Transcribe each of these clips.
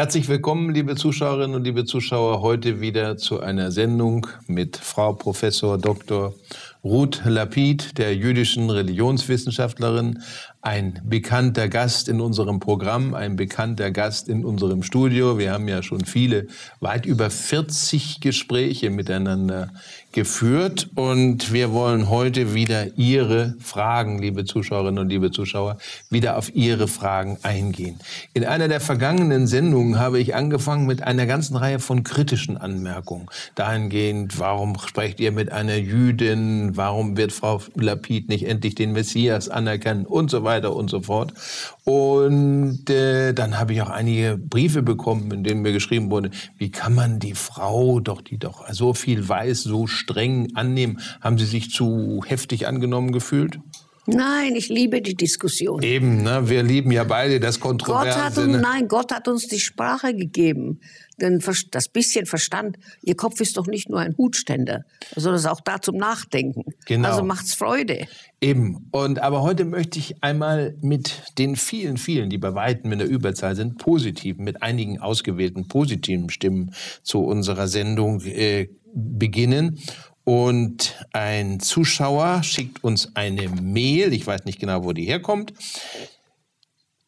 Herzlich willkommen, liebe Zuschauerinnen und liebe Zuschauer, heute wieder zu einer Sendung mit Frau Professor Dr. Ruth Lapid, der jüdischen Religionswissenschaftlerin, ein bekannter Gast in unserem Programm, ein bekannter Gast in unserem Studio. Wir haben ja schon viele, weit über 40 Gespräche miteinander geführt und wir wollen heute wieder Ihre Fragen, liebe Zuschauerinnen und liebe Zuschauer, wieder auf Ihre Fragen eingehen. In einer der vergangenen Sendungen habe ich angefangen mit einer ganzen Reihe von kritischen Anmerkungen. Dahingehend, warum sprecht ihr mit einer Jüdin? Warum wird Frau Lapid nicht endlich den Messias anerkennen? Und so weiter weiter und so fort. Und äh, dann habe ich auch einige Briefe bekommen, in denen mir geschrieben wurde, wie kann man die Frau, doch die doch so viel weiß, so streng annehmen? Haben Sie sich zu heftig angenommen gefühlt? Nein, ich liebe die Diskussion. Eben, ne? wir lieben ja beide das Kontroverse. Gott hat uns, ne? Nein, Gott hat uns die Sprache gegeben. Denn das bisschen Verstand, Ihr Kopf ist doch nicht nur ein Hutständer, sondern ist auch da zum Nachdenken. Genau. Also macht's Freude. Eben. Und aber heute möchte ich einmal mit den vielen, vielen, die bei weitem in der Überzahl sind, positiven, mit einigen ausgewählten positiven Stimmen zu unserer Sendung äh, beginnen und ein Zuschauer schickt uns eine Mail, ich weiß nicht genau, wo die herkommt.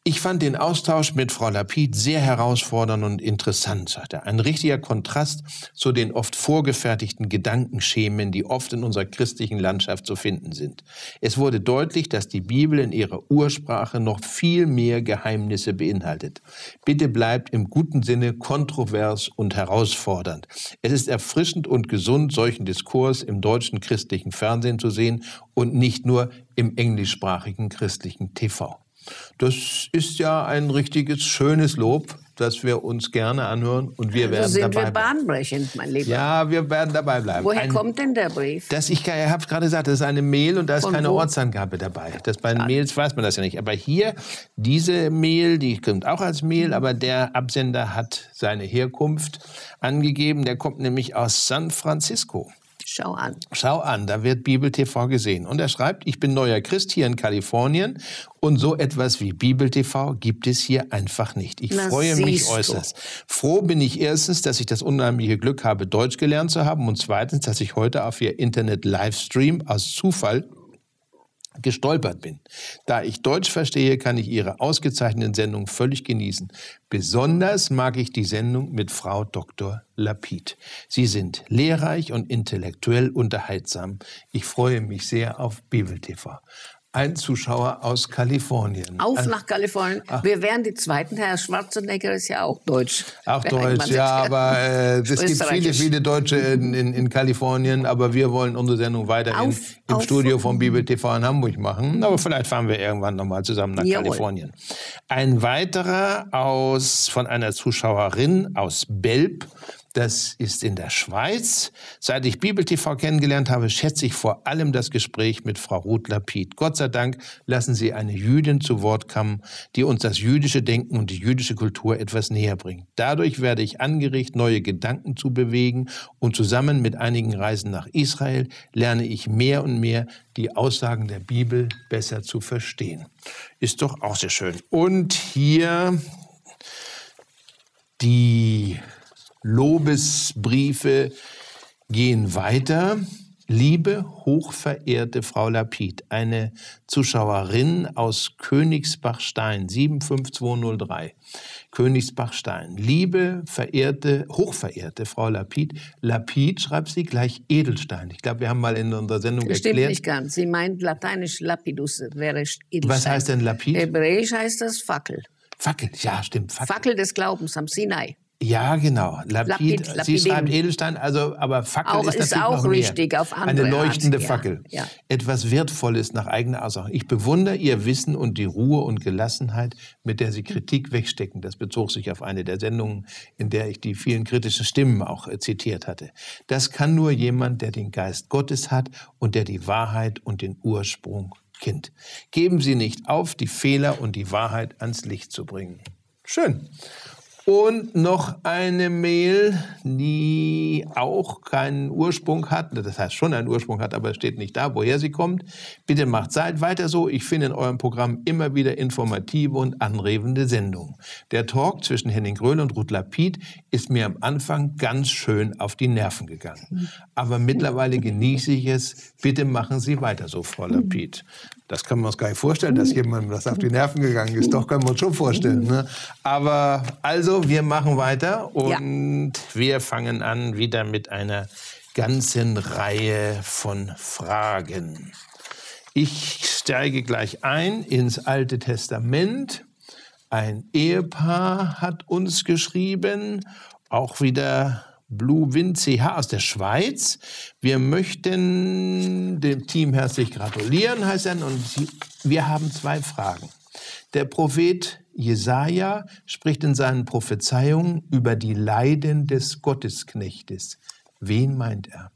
Ich fand den Austausch mit Frau Lapid sehr herausfordernd und interessant, sagt er. Ein richtiger Kontrast zu den oft vorgefertigten Gedankenschemen, die oft in unserer christlichen Landschaft zu finden sind. Es wurde deutlich, dass die Bibel in ihrer Ursprache noch viel mehr Geheimnisse beinhaltet. Bitte bleibt im guten Sinne kontrovers und herausfordernd. Es ist erfrischend und gesund, solchen Diskurs im deutschen christlichen Fernsehen zu sehen und nicht nur im englischsprachigen christlichen TV. Das ist ja ein richtiges, schönes Lob, das wir uns gerne anhören und wir werden sind dabei wir bahnbrechend, mein Lieber. Ja, wir werden dabei bleiben. Woher ein, kommt denn der Brief? Das, ich habe gerade gesagt, das ist eine Mail und da ist Von keine wo? Ortsangabe dabei. Das bei ja. Mails weiß man das ja nicht. Aber hier, diese Mail, die kommt auch als Mail, aber der Absender hat seine Herkunft angegeben. Der kommt nämlich aus San Francisco. Schau an. Schau an, da wird Bibel TV gesehen. Und er schreibt, ich bin neuer Christ hier in Kalifornien und so etwas wie Bibel TV gibt es hier einfach nicht. Ich Na, freue mich äußerst. Du. Froh bin ich erstens, dass ich das unheimliche Glück habe, Deutsch gelernt zu haben und zweitens, dass ich heute auf Ihr Internet-Livestream aus Zufall gestolpert bin. Da ich Deutsch verstehe, kann ich Ihre ausgezeichneten Sendungen völlig genießen. Besonders mag ich die Sendung mit Frau Dr. Lapid. Sie sind lehrreich und intellektuell unterhaltsam. Ich freue mich sehr auf Bibel TV ein Zuschauer aus Kalifornien. Auf also, nach Kalifornien. Ach. Wir wären die Zweiten. Herr Schwarzenegger ist ja auch deutsch. Auch deutsch, ja, aber äh, es gibt viele, viele Deutsche in, in, in, Kalifornien. Aber wir wollen unsere Sendung weiterhin auf, im auf, Studio von Bibel TV in Hamburg machen. Aber vielleicht fahren wir irgendwann nochmal zusammen nach Jawohl. Kalifornien. Ein weiterer aus, von einer Zuschauerin aus Belp das ist in der Schweiz. Seit ich Bibel TV kennengelernt habe, schätze ich vor allem das Gespräch mit Frau Ruth Lapid. Gott sei Dank lassen Sie eine Jüdin zu Wort kommen, die uns das jüdische Denken und die jüdische Kultur etwas näher bringt. Dadurch werde ich angeregt, neue Gedanken zu bewegen und zusammen mit einigen Reisen nach Israel lerne ich mehr und mehr die Aussagen der Bibel besser zu verstehen. Ist doch auch sehr schön. Und hier die Lobesbriefe gehen weiter. Liebe hochverehrte Frau Lapid, eine Zuschauerin aus Königsbachstein, 75203. Königsbachstein. Liebe, verehrte, hochverehrte Frau Lapid, Lapid schreibt sie gleich Edelstein. Ich glaube, wir haben mal in unserer Sendung das erklärt. Stimmt nicht ganz. Sie meint lateinisch Lapidus wäre Edelstein. Was heißt denn Lapid? Hebräisch heißt das Fackel. Fackel, ja, stimmt. Fackel, Fackel des Glaubens am Sinai. Ja, genau. Lapid, Lapid Sie schreibt Edelstein, also aber Fackel auch, ist, ist auch richtig auf andere Eine leuchtende Art. Fackel. Ja, ja. Etwas Wertvolles nach eigener Aussage. Ich bewundere Ihr Wissen und die Ruhe und Gelassenheit, mit der Sie Kritik wegstecken. Das bezog sich auf eine der Sendungen, in der ich die vielen kritischen Stimmen auch äh, zitiert hatte. Das kann nur jemand, der den Geist Gottes hat und der die Wahrheit und den Ursprung kennt. Geben Sie nicht auf, die Fehler und die Wahrheit ans Licht zu bringen. Schön. Und noch eine Mail, die auch keinen Ursprung hat, das heißt schon einen Ursprung hat, aber es steht nicht da, woher sie kommt. Bitte macht Zeit weiter so. Ich finde in eurem Programm immer wieder informative und anregende Sendungen. Der Talk zwischen Henning Gröhl und Ruth Lapid ist mir am Anfang ganz schön auf die Nerven gegangen. Aber mittlerweile genieße ich es. Bitte machen Sie weiter so, Frau Lapid. Das kann man uns gar nicht vorstellen, dass jemandem das auf die Nerven gegangen ist. Doch, können wir uns schon vorstellen. Ne? Aber also, wir machen weiter und ja. wir fangen an wieder mit einer ganzen Reihe von Fragen. Ich steige gleich ein ins Alte Testament. Ein Ehepaar hat uns geschrieben, auch wieder Blue aus der Schweiz. Wir möchten dem Team herzlich gratulieren, heißt er, und wir haben zwei Fragen. Der Prophet Jesaja spricht in seinen Prophezeiungen über die Leiden des Gottesknechtes. Wen meint er?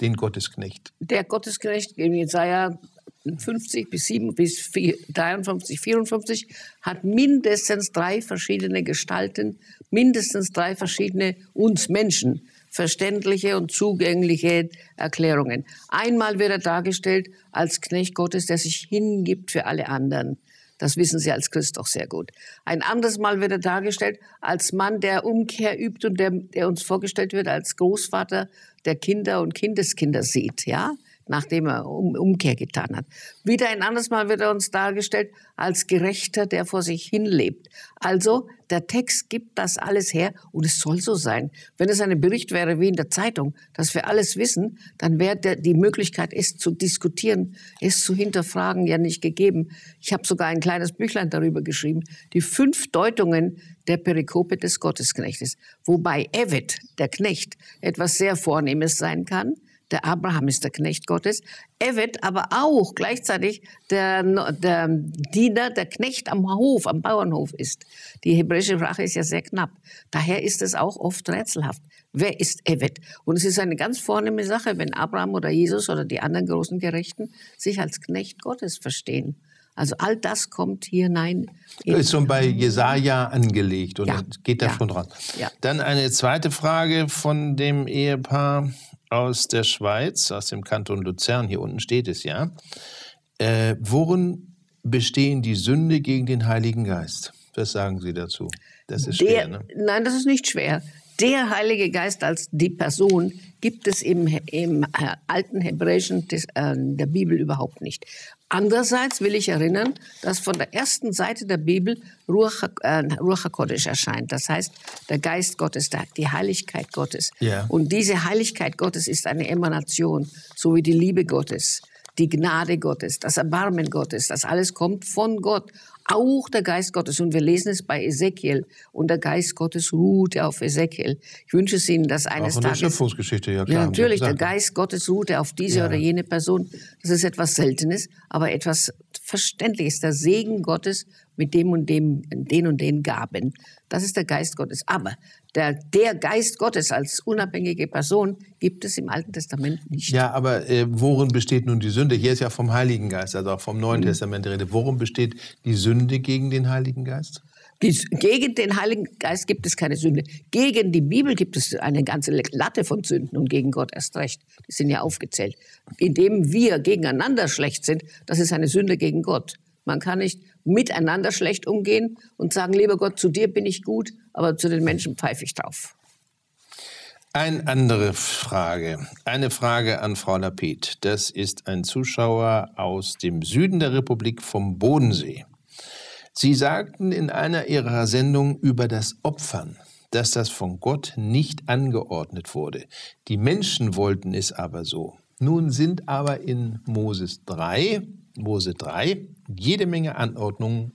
Den Gottesknecht. Der Gottesknecht in Jesaja 50 bis 7 bis 53, 54 hat mindestens drei verschiedene Gestalten, mindestens drei verschiedene uns Menschen verständliche und zugängliche Erklärungen. Einmal wird er dargestellt als Knecht Gottes, der sich hingibt für alle anderen. Das wissen Sie als Christ doch sehr gut. Ein anderes Mal wird er dargestellt als Mann, der Umkehr übt und der, der uns vorgestellt wird als Großvater, der Kinder und Kindeskinder sieht, ja? Nachdem er um, Umkehr getan hat. Wieder ein anderes Mal wird er uns dargestellt als Gerechter, der vor sich hinlebt. Also der Text gibt das alles her und es soll so sein. Wenn es ein Bericht wäre wie in der Zeitung, dass wir alles wissen, dann wäre die Möglichkeit, es zu diskutieren, es zu hinterfragen, ja nicht gegeben. Ich habe sogar ein kleines Büchlein darüber geschrieben, die fünf Deutungen der Perikope des Gottesknechtes, wobei Evet, der Knecht, etwas sehr Vornehmes sein kann, der Abraham ist der Knecht Gottes. Evet aber auch gleichzeitig der, der Diener, der Knecht am Hof, am Bauernhof ist. Die hebräische Sprache ist ja sehr knapp. Daher ist es auch oft rätselhaft. Wer ist Evet? Und es ist eine ganz vornehme Sache, wenn Abraham oder Jesus oder die anderen großen Gerechten sich als Knecht Gottes verstehen. Also all das kommt hier hinein. Ist schon bei Jesaja angelegt und ja, geht da ja, schon dran. Ja. Dann eine zweite Frage von dem Ehepaar aus der Schweiz, aus dem Kanton Luzern, hier unten steht es ja. Äh, worin bestehen die Sünde gegen den Heiligen Geist? Was sagen Sie dazu? Das ist der, schwer, ne? Nein, das ist nicht schwer. Der Heilige Geist als die Person gibt es im, im äh, alten Hebräischen des, äh, der Bibel überhaupt nicht. Andererseits will ich erinnern, dass von der ersten Seite der Bibel Ruach, äh, Ruach HaKodesh erscheint. Das heißt, der Geist Gottes, die Heiligkeit Gottes. Yeah. Und diese Heiligkeit Gottes ist eine Emanation, so wie die Liebe Gottes, die Gnade Gottes, das Erbarmen Gottes. Das alles kommt von Gott auch der Geist Gottes. Und wir lesen es bei Ezekiel. Und der Geist Gottes ruhte auf Ezekiel. Ich wünsche es Ihnen, dass eines auch Tages... Schöpfungsgeschichte, ja klar. Ja, natürlich, der Geist Gottes ruhte auf diese ja. oder jene Person. Das ist etwas Seltenes, aber etwas Verständliches. Der Segen Gottes mit dem und dem, den und den Gaben. Das ist der Geist Gottes. Aber der, der Geist Gottes als unabhängige Person gibt es im Alten Testament nicht. Ja, aber äh, worin besteht nun die Sünde? Hier ist ja vom Heiligen Geist, also auch vom Neuen mhm. Testament die Rede. Worin besteht die Sünde gegen den Heiligen Geist? Die, gegen den Heiligen Geist gibt es keine Sünde. Gegen die Bibel gibt es eine ganze Latte von Sünden und gegen Gott erst recht. Die sind ja aufgezählt. Indem wir gegeneinander schlecht sind, das ist eine Sünde gegen Gott. Man kann nicht miteinander schlecht umgehen und sagen, lieber Gott, zu dir bin ich gut, aber zu den Menschen pfeife ich drauf. Eine andere Frage. Eine Frage an Frau Lapid. Das ist ein Zuschauer aus dem Süden der Republik vom Bodensee. Sie sagten in einer Ihrer Sendungen über das Opfern, dass das von Gott nicht angeordnet wurde. Die Menschen wollten es aber so. Nun sind aber in Moses 3 Mose 3 jede Menge Anordnungen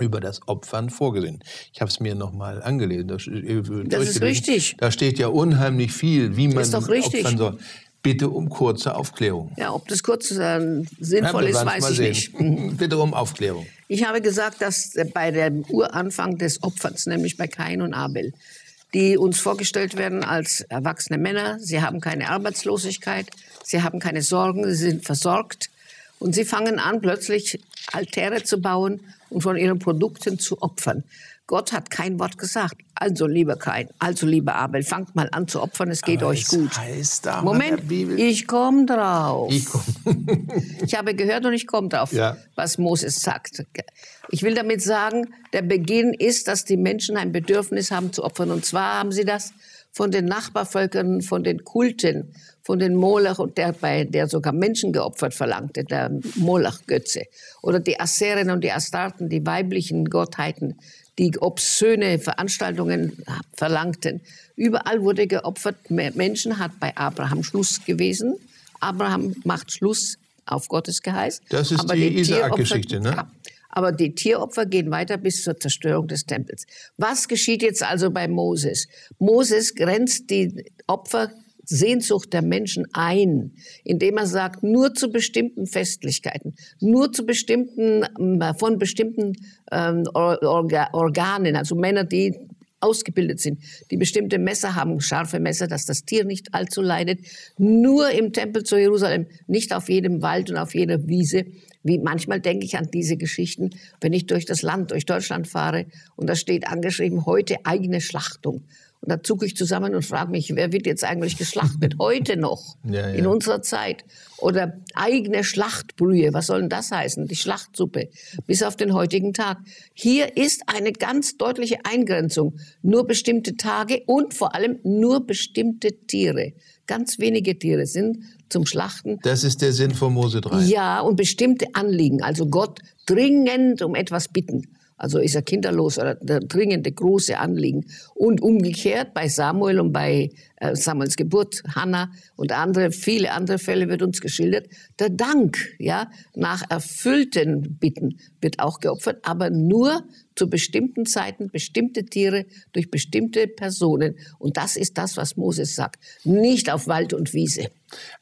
über das Opfern vorgesehen. Ich habe es mir nochmal angelesen. Das, äh, das ist richtig. Da steht ja unheimlich viel, wie man opfern soll. Bitte um kurze Aufklärung. Ja, ob das kurz äh, sinnvoll ja, ist, weiß ich sehen. nicht. Bitte um Aufklärung. Ich habe gesagt, dass bei dem Uranfang des Opferns, nämlich bei Kain und Abel, die uns vorgestellt werden als erwachsene Männer, sie haben keine Arbeitslosigkeit, sie haben keine Sorgen, sie sind versorgt, Und sie fangen an, plötzlich Altäre zu bauen und von ihren Produkten zu opfern. Gott hat kein Wort gesagt. Also, lieber Kain, also, lieber Abel, fangt mal an zu opfern, es geht Aber euch es gut. heißt da Moment, ich komme drauf. Ich komm. Ich habe gehört und ich komme drauf, Ja. was Moses sagt. Ich will damit sagen, der Beginn ist, dass die Menschen ein Bedürfnis haben zu opfern. Und zwar haben sie das von den Nachbarvölkern, von den Kulten, von den Molech und der, bei der sogar Menschen geopfert verlangte, der Molech-Götze. Oder die Asseren und die Astarten, die weiblichen Gottheiten, die obszöne Veranstaltungen verlangten. Überall wurde geopfert. Menschen hat bei Abraham Schluss gewesen. Abraham macht Schluss auf Gottes Geheiß. Das ist Aber die Isaak-Geschichte, ne? Ja. Aber die Tieropfer gehen weiter bis zur Zerstörung des Tempels. Was geschieht jetzt also bei Moses? Moses grenzt die Opfersehnsucht der Menschen ein, indem er sagt, nur zu bestimmten Festlichkeiten, nur zu bestimmten, ähm, von bestimmten ähm, Or- Orga Organen, also Männer, die ausgebildet sind, die bestimmte Messer haben, scharfe Messer, dass das Tier nicht allzu leidet. Nur im Tempel zu Jerusalem, nicht auf jedem Wald und auf jeder Wiese. Wie manchmal denke ich an diese Geschichten, wenn ich durch das Land, durch Deutschland fahre und da steht angeschrieben, heute eigene Schlachtung. Und da zucke ich zusammen und frage mich, wer wird jetzt eigentlich geschlachtet? Heute noch, Ja, ja. in unserer Zeit. Oder eigene Schlachtbrühe, was soll denn das heißen? Die Schlachtsuppe, bis auf den heutigen Tag. Hier ist eine ganz deutliche Eingrenzung. Nur bestimmte Tage und vor allem nur bestimmte Tiere. Ganz wenige Tiere sind zum Schlachten Das ist der Sinn von Mose 3. ja, und bestimmte Anliegen. Also Gott dringend um etwas bitten. Also ist er kinderlos oder der dringende große Anliegen. Und umgekehrt bei Samuel und bei äh, Samuels Geburt, Hannah und andere, viele andere Fälle wird uns geschildert. Der Dank, ja, nach erfüllten Bitten wird auch geopfert, aber nur zu bestimmten Zeiten, bestimmte Tiere durch bestimmte Personen. Und das ist das, was Moses sagt. Nicht auf Wald und Wiese.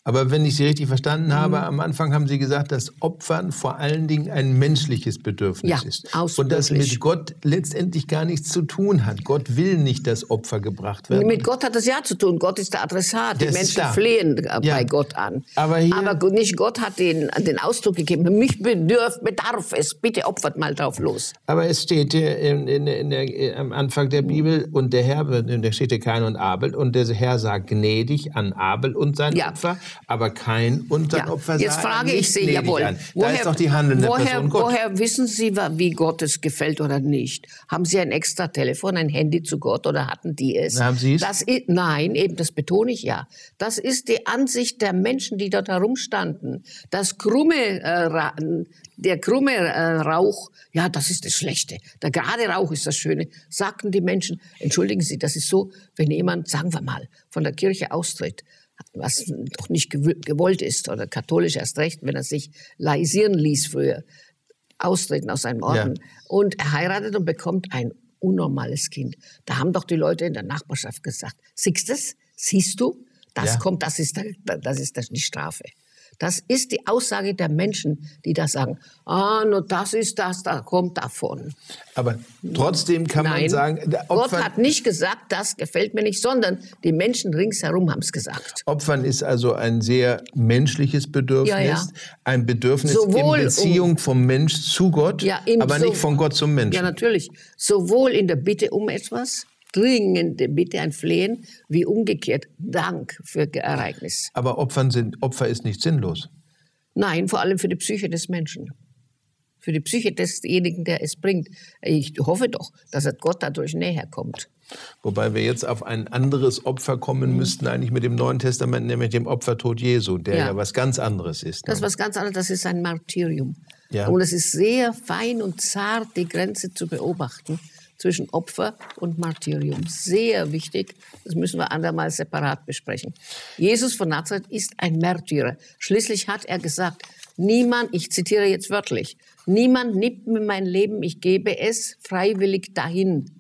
Aber wenn ich Sie richtig verstanden Mhm. habe, am Anfang haben Sie gesagt, dass Opfern vor allen Dingen ein menschliches Bedürfnis Ja, ist. Und das mit Gott letztendlich gar nichts zu tun hat. Gott will nicht, dass Opfer gebracht werden. Mit Gott hat das ja zu tun. Gott ist der Adressat. Die Das ist Menschen flehen Ja. bei Gott an. Aber Aber nicht Gott hat den, den Ausdruck gegeben, mich bedürf, bedarf es, bitte opfert mal drauf los. Aber es steht hier in, in, in der, äh, am Anfang der Bibel, und der Herr, da steht hier Kain und Abel, und der Herr sah gnädig an Abel und sein Ja. Opfer, aber Kain und sein Ja. Opfer Jetzt sah er frage ich Sie, jawohl. an. Da ist doch die handelnde woher, Person Gott. woher wissen Sie, wie Gott es gefällt oder nicht? Haben Sie ein extra Telefon, ein Handy zu Gott oder hatten die es? Na, haben Sie es? Das nein, eben, das betone ich ja. Das ist die Ansicht der Menschen, die dort herumstanden. Das krumme, äh, der krumme äh, Rauch, ja, das ist das Schlechte. Der gerade Rauch ist das Schöne. Sagten die Menschen, entschuldigen Sie, das ist so, wenn jemand, sagen wir mal, von der Kirche austritt, was doch nicht gew- gewollt ist, oder katholisch erst recht, wenn er sich laisieren ließ früher, austreten aus seinem Orden. Und er heiratet und bekommt ein unnormales Kind. Da haben doch die Leute in der Nachbarschaft gesagt, siehst es? Siehst du? Das Ja. kommt, das ist, das ist das die Strafe. Das ist die Aussage der Menschen, die da sagen, ah, nur das ist das, da kommt davon. Aber trotzdem kann man Nein, sagen, der Gott hat nicht gesagt, das gefällt mir nicht, sondern die Menschen ringsherum haben es gesagt. Opfern ist also ein sehr menschliches Bedürfnis, Ja, ja. ein Bedürfnis Sowohl in um- Beziehung vom Mensch zu Gott, Ja, aber so- nicht von Gott zum Menschen. Ja, natürlich. Sowohl in der Bitte um etwas, dringende Bitte, ein Flehen, wie umgekehrt Dank für Ereignis. Aber Opfern sind, Opfer ist nicht sinnlos. Nein, vor allem für die Psyche des Menschen. Für die Psyche desjenigen, der es bringt. Ich hoffe doch, dass er Gott dadurch näher kommt. Wobei wir jetzt auf ein anderes Opfer kommen müssten, eigentlich mit dem Neuen Testament, nämlich dem Opfertod Jesu, der ja, Ja. was ganz anderes ist. Das ist ne? was ganz anderes, das ist ein Martyrium. Ja. Und es ist sehr fein und zart, die Grenze zu beobachten zwischen Opfer und Martyrium. Sehr wichtig, das müssen wir andermal separat besprechen. Jesus von Nazareth ist ein Märtyrer. Schließlich hat er gesagt, niemand, ich zitiere jetzt wörtlich, niemand nimmt mir mein Leben, ich gebe es freiwillig dahin.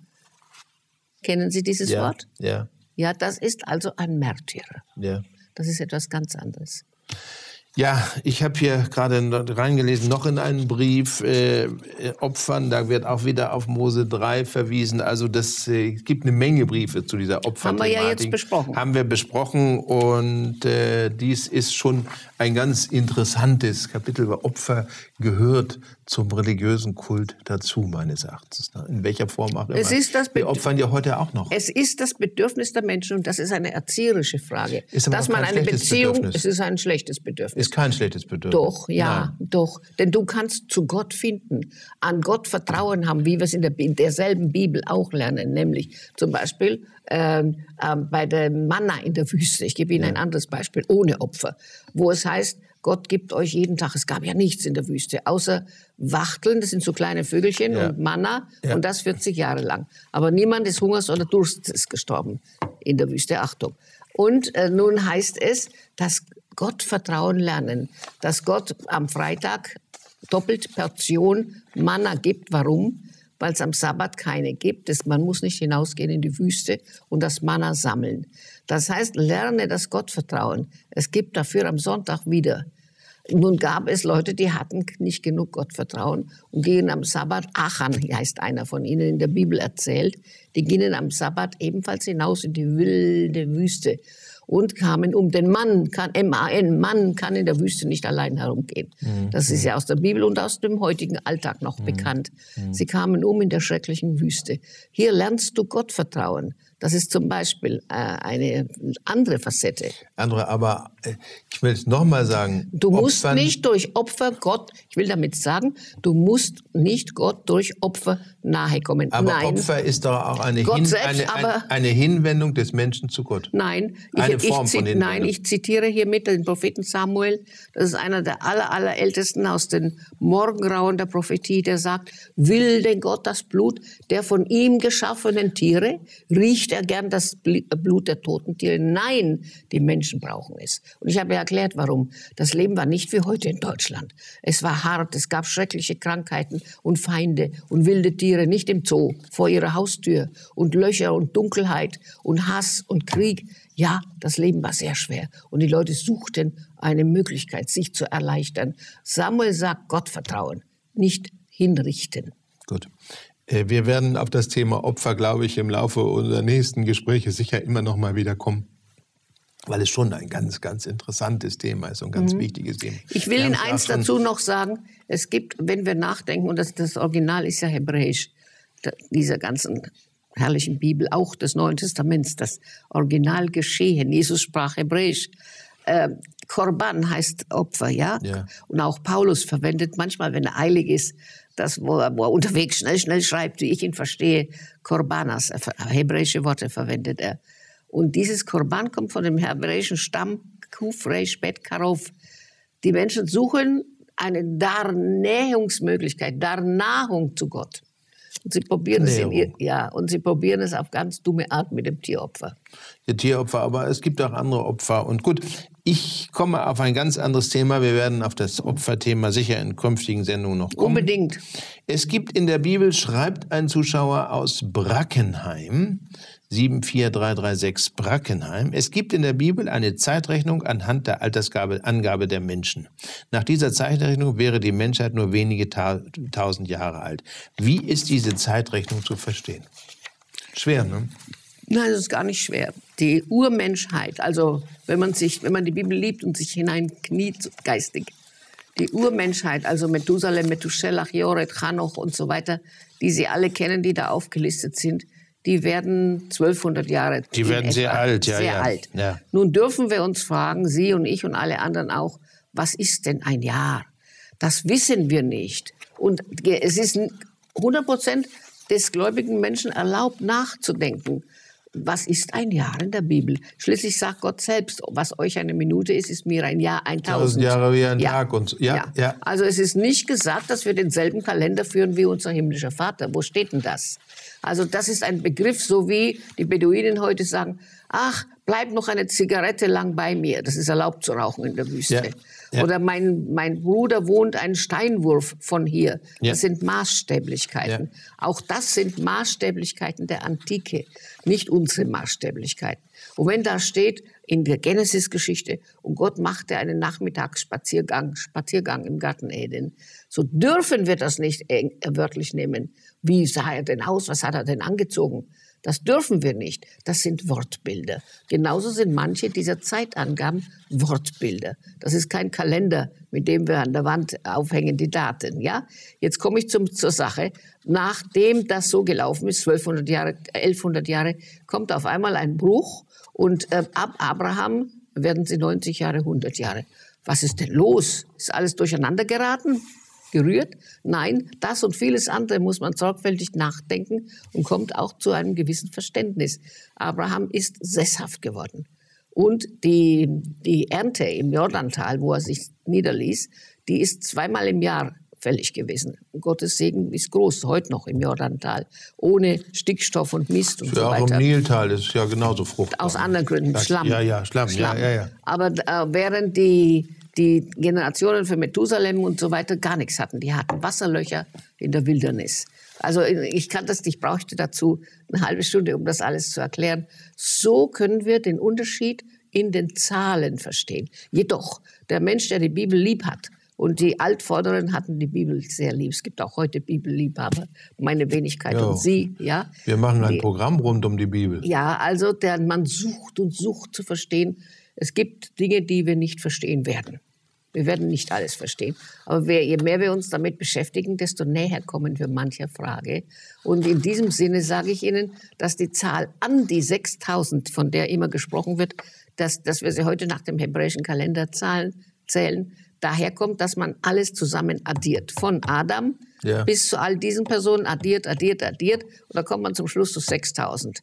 Kennen Sie dieses ja, Wort? ja, Ja, das ist also ein Märtyrer. ja. Das ist etwas ganz anderes. Ja, ich habe hier gerade reingelesen, noch in einen Brief äh, Opfern, da wird auch wieder auf Mose 3 verwiesen. Also das äh, gibt eine Menge Briefe zu dieser Opferthematik. Haben wir ja jetzt besprochen. Haben wir besprochen und äh, dies ist schon ein ganz interessantes Kapitel, weil Opfer gehört zum religiösen Kult dazu, meines Erachtens. Ne? In welcher Form auch immer. Es ist das wir opfern ja heute auch noch. Es ist das Bedürfnis der Menschen und das ist eine erzieherische Frage. Ist aber Dass man eine Beziehung, es ist ein schlechtes Bedürfnis. Ist kein schlechtes Bedürfnis. Doch, ja, Nein. doch. Denn du kannst zu Gott finden, an Gott Vertrauen haben, wie wir es in, der, in derselben Bibel auch lernen. Nämlich zum Beispiel ähm, ähm, bei der Manna in der Wüste. Ich gebe Ihnen ein anderes Beispiel, ohne Opfer, wo es heißt, Gott gibt euch jeden Tag, es gab ja nichts in der Wüste, außer Wachteln, das sind so kleine Vögelchen Ja. und Manna Ja. und das 40 Jahre lang. Aber niemand des Hungers oder Durstes gestorben in der Wüste, Achtung. Und äh, nun heißt es, dass Gott Vertrauen lernen, dass Gott am Freitag doppelt Portion Manna gibt. Warum? Weil es am Sabbat keine gibt. Man muss nicht hinausgehen in die Wüste und das Manna sammeln. Das heißt, lerne das Gottvertrauen. Es gibt dafür am Sonntag wieder. Nun gab es Leute, die hatten nicht genug Gottvertrauen und gingen am Sabbat, Achan heißt einer von ihnen in der Bibel erzählt, die gingen am Sabbat ebenfalls hinaus in die wilde Wüste und kamen um den Mann, kann, M-A-N, Mann kann in der Wüste nicht allein herumgehen. Das ist ja aus der Bibel und aus dem heutigen Alltag noch bekannt. Sie kamen um in der schrecklichen Wüste. Hier lernst du Gottvertrauen. Das ist zum Beispiel äh, eine andere Facette. Andere, aber äh, ich will es nochmal sagen. Du musst Opfern- nicht durch Opfer Gott, ich will damit sagen, du musst nicht Gott durch Opfer nahe kommen. Aber nein, Opfer ist doch auch eine, Hin, selbst, eine, ein- aber- eine Hinwendung des Menschen zu Gott. Nein, ich, Eine ich, Form zit- von Hinwendung. nein, ich zitiere hiermit den Propheten Samuel. Das ist einer der aller, allerältesten aus den Morgengrauen der Prophetie, der sagt, will denn Gott das Blut der von ihm geschaffenen Tiere? Riecht er gern das Bl- Blut der toten Tiere? Nein, die Menschen brauchen es. Und ich habe ja erklärt, warum. Das Leben war nicht wie heute in Deutschland. Es war hart, es gab schreckliche Krankheiten und Feinde und wilde Tiere, nicht im Zoo, vor ihrer Haustür und Löcher und Dunkelheit und Hass und Krieg. Ja, das Leben war sehr schwer und die Leute suchten eine Möglichkeit, sich zu erleichtern. Samuel sagt Gott vertrauen, nicht hinrichten. Gut. Äh, Wir werden auf das Thema Opfer, glaube ich, im Laufe unserer nächsten Gespräche sicher immer noch mal wieder kommen. Weil es schon ein ganz, ganz interessantes Thema ist und ein ganz wichtiges Thema. Mhm. Ich will Ihnen eins dazu noch sagen. Es gibt, wenn wir nachdenken, und das, das Original ist ja hebräisch, dieser ganzen herrlichen Bibel, auch des Neuen Testaments, das Original geschehen. Jesus sprach hebräisch. Äh, Korban heißt Opfer, ja? Ja. Und auch Paulus verwendet manchmal, wenn er eilig ist, das, wo er, wo er unterwegs schnell, schnell schreibt, wie ich ihn verstehe, Korbanas, hebräische Worte verwendet er. Und dieses Korban kommt von dem hebräischen Stamm Kuf, Resh, Bet, Karov. Die Menschen suchen eine Darnähungsmöglichkeit, Darnahung zu Gott. Und sie probieren es in ja, und sie probieren es auf ganz dumme Art mit dem Tieropfer. die Tieropfer, aber es gibt auch andere Opfer. Und gut, ich komme auf ein ganz anderes Thema. Wir werden auf das Opferthema sicher in künftigen Sendungen noch kommen. Unbedingt. Es gibt in der Bibel, schreibt ein Zuschauer aus Brackenheim, 74336 Brackenheim, es gibt in der Bibel eine Zeitrechnung anhand der Altersangabe der Menschen. Nach dieser Zeitrechnung wäre die Menschheit nur wenige ta tausend Jahre alt. Wie ist diese Zeitrechnung zu verstehen? Schwer, ne? Nein, das ist gar nicht schwer. Die Urmenschheit, also wenn man, sich, wenn man die Bibel liebt und sich hineinkniet geistig, die Urmenschheit, also Methusalem, Methuselah, Jored, Chanoch und so weiter, die Sie alle kennen, die da aufgelistet sind, die werden 1200 Jahre. Die werden sehr alt, ja, Sehr ja. alt. Ja. Nun dürfen wir uns fragen, Sie und ich und alle anderen auch, was ist denn ein Jahr? Das wissen wir nicht. Und es ist 100 Prozent des gläubigen Menschen erlaubt, nachzudenken. Was ist ein Jahr in der Bibel? Schließlich sagt Gott selbst, was euch eine Minute ist, ist mir ein Jahr 1000. Tausend Jahre wie ein Tag und so. Ja, ja. Also es ist nicht gesagt, dass wir denselben Kalender führen wie unser himmlischer Vater. Wo steht denn das? Also das ist ein Begriff, so wie die Beduinen heute sagen, ach, bleib noch eine Zigarette lang bei mir. Das ist erlaubt zu rauchen in der Wüste. Ja. Ja. Oder mein, mein Bruder wohnt einen Steinwurf von hier. Ja. Das sind Maßstäblichkeiten. Auch das sind Maßstäblichkeiten der Antike, nicht unsere Maßstäblichkeiten. Und wenn da steht in der Genesis-Geschichte, und Gott machte einen Nachmittagsspaziergang Spaziergang im Garten Eden, so dürfen wir das nicht wörtlich nehmen. Wie sah er denn aus? Was hat er denn angezogen? Das dürfen wir nicht. Das sind Wortbilder. Genauso sind manche dieser Zeitangaben Wortbilder. Das ist kein Kalender, mit dem wir an der Wand aufhängen die Daten. Ja? Jetzt komme ich zum, zur Sache. Nachdem das so gelaufen ist, 1200 Jahre, 1100 Jahre, kommt auf einmal ein Bruch und äh, ab Abraham werden sie 90 Jahre, 100 Jahre. Was ist denn los? Ist alles durcheinander geraten? Gerührt. Nein, das und vieles andere muss man sorgfältig nachdenken und kommt auch zu einem gewissen Verständnis. Abraham ist sesshaft geworden. Und die, die Ernte im Jordantal, wo er sich niederließ, die ist zweimal im Jahr fällig gewesen. Gottes Segen ist groß, heute noch im Jordantal, ohne Stickstoff und Mist und ja, so weiter. Auch im Niltal ist ja genauso fruchtbar. Aus anderen Gründen, Schlamm. Ja, ja, Schlamm, Schlamm. Ja, ja, ja. Aber äh, während die die Generationen für Methusalem und so weiter gar nichts hatten. Die hatten Wasserlöcher in der Wildnis. Also ich kann das, ich bräuchte dazu eine halbe Stunde, um das alles zu erklären. So können wir den Unterschied in den Zahlen verstehen. Jedoch, der Mensch, der die Bibel lieb hat, und die Altvorderen hatten die Bibel sehr lieb. Es gibt auch heute Bibelliebhaber, meine Wenigkeit jo. und Sie. Ja. Wir machen ein die, Programm rund um die Bibel. Ja, also der, man sucht und sucht zu verstehen, es gibt Dinge, die wir nicht verstehen werden. Wir werden nicht alles verstehen. Aber je mehr wir uns damit beschäftigen, desto näher kommen wir mancher Frage. Und in diesem Sinne sage ich Ihnen, dass die Zahl an die 6000, von der immer gesprochen wird, dass, dass wir sie heute nach dem hebräischen Kalender zahlen, zählen, daher kommt, dass man alles zusammen addiert. Von Adam ja. bis zu all diesen Personen addiert, addiert, addiert. Und da kommt man zum Schluss zu 6000.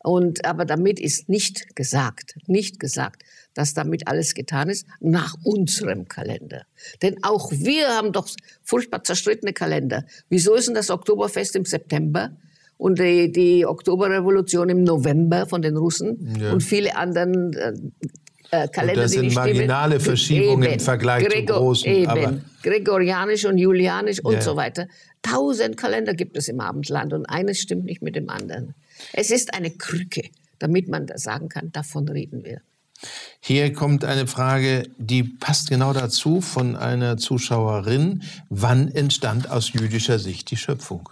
Und, aber damit ist nicht gesagt, nicht gesagt, dass damit alles getan ist, nach unserem Kalender. Denn auch wir haben doch furchtbar zerstrittene Kalender. Wieso ist denn das Oktoberfest im September? Und die, die Oktoberrevolution im November von den Russen ja. und viele anderen äh, Kalender, und das sind marginale stimmen. Verschiebungen eben. im Vergleich Gregor, zu großen. Eben. Aber Gregorianisch und Julianisch und ja. so weiter. Tausend Kalender gibt es im Abendland und eines stimmt nicht mit dem anderen. Es ist eine Krücke, damit man sagen kann, davon reden wir. Hier kommt eine Frage, die passt genau dazu von einer Zuschauerin. Wann entstand aus jüdischer Sicht die Schöpfung?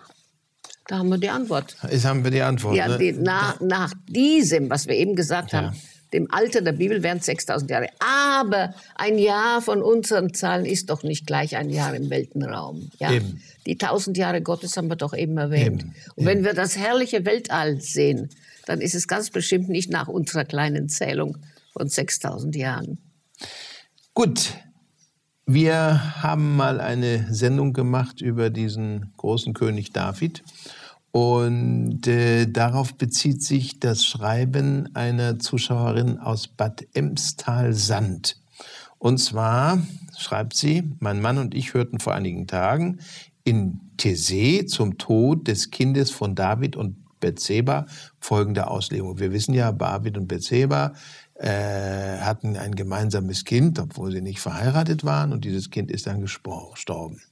Da haben wir die Antwort. Jetzt haben wir die Antwort. Ja, ne? die, nach, nach, diesem, was wir eben gesagt ja. haben, dem Alter der Bibel wären es 6000 Jahre. Aber ein Jahr von unseren Zahlen ist doch nicht gleich ein Jahr im Weltenraum. Ja? Eben. Die 1000 Jahre Gottes haben wir doch eben erwähnt. Eben. Und wenn wir das herrliche Weltall sehen, dann ist es ganz bestimmt nicht nach unserer kleinen Zählung von 6000 Jahren. Gut, wir haben mal eine Sendung gemacht über diesen großen König David. Und äh, darauf bezieht sich das Schreiben einer Zuschauerin aus Bad Emstal-Sand. Und zwar schreibt sie, mein Mann und ich hörten vor einigen Tagen in Thesee zum Tod des Kindes von David und Bethseba folgende Auslegung. Wir wissen ja, David und Bethseba äh, hatten ein gemeinsames Kind, obwohl sie nicht verheiratet waren, und dieses Kind ist dann gestorben.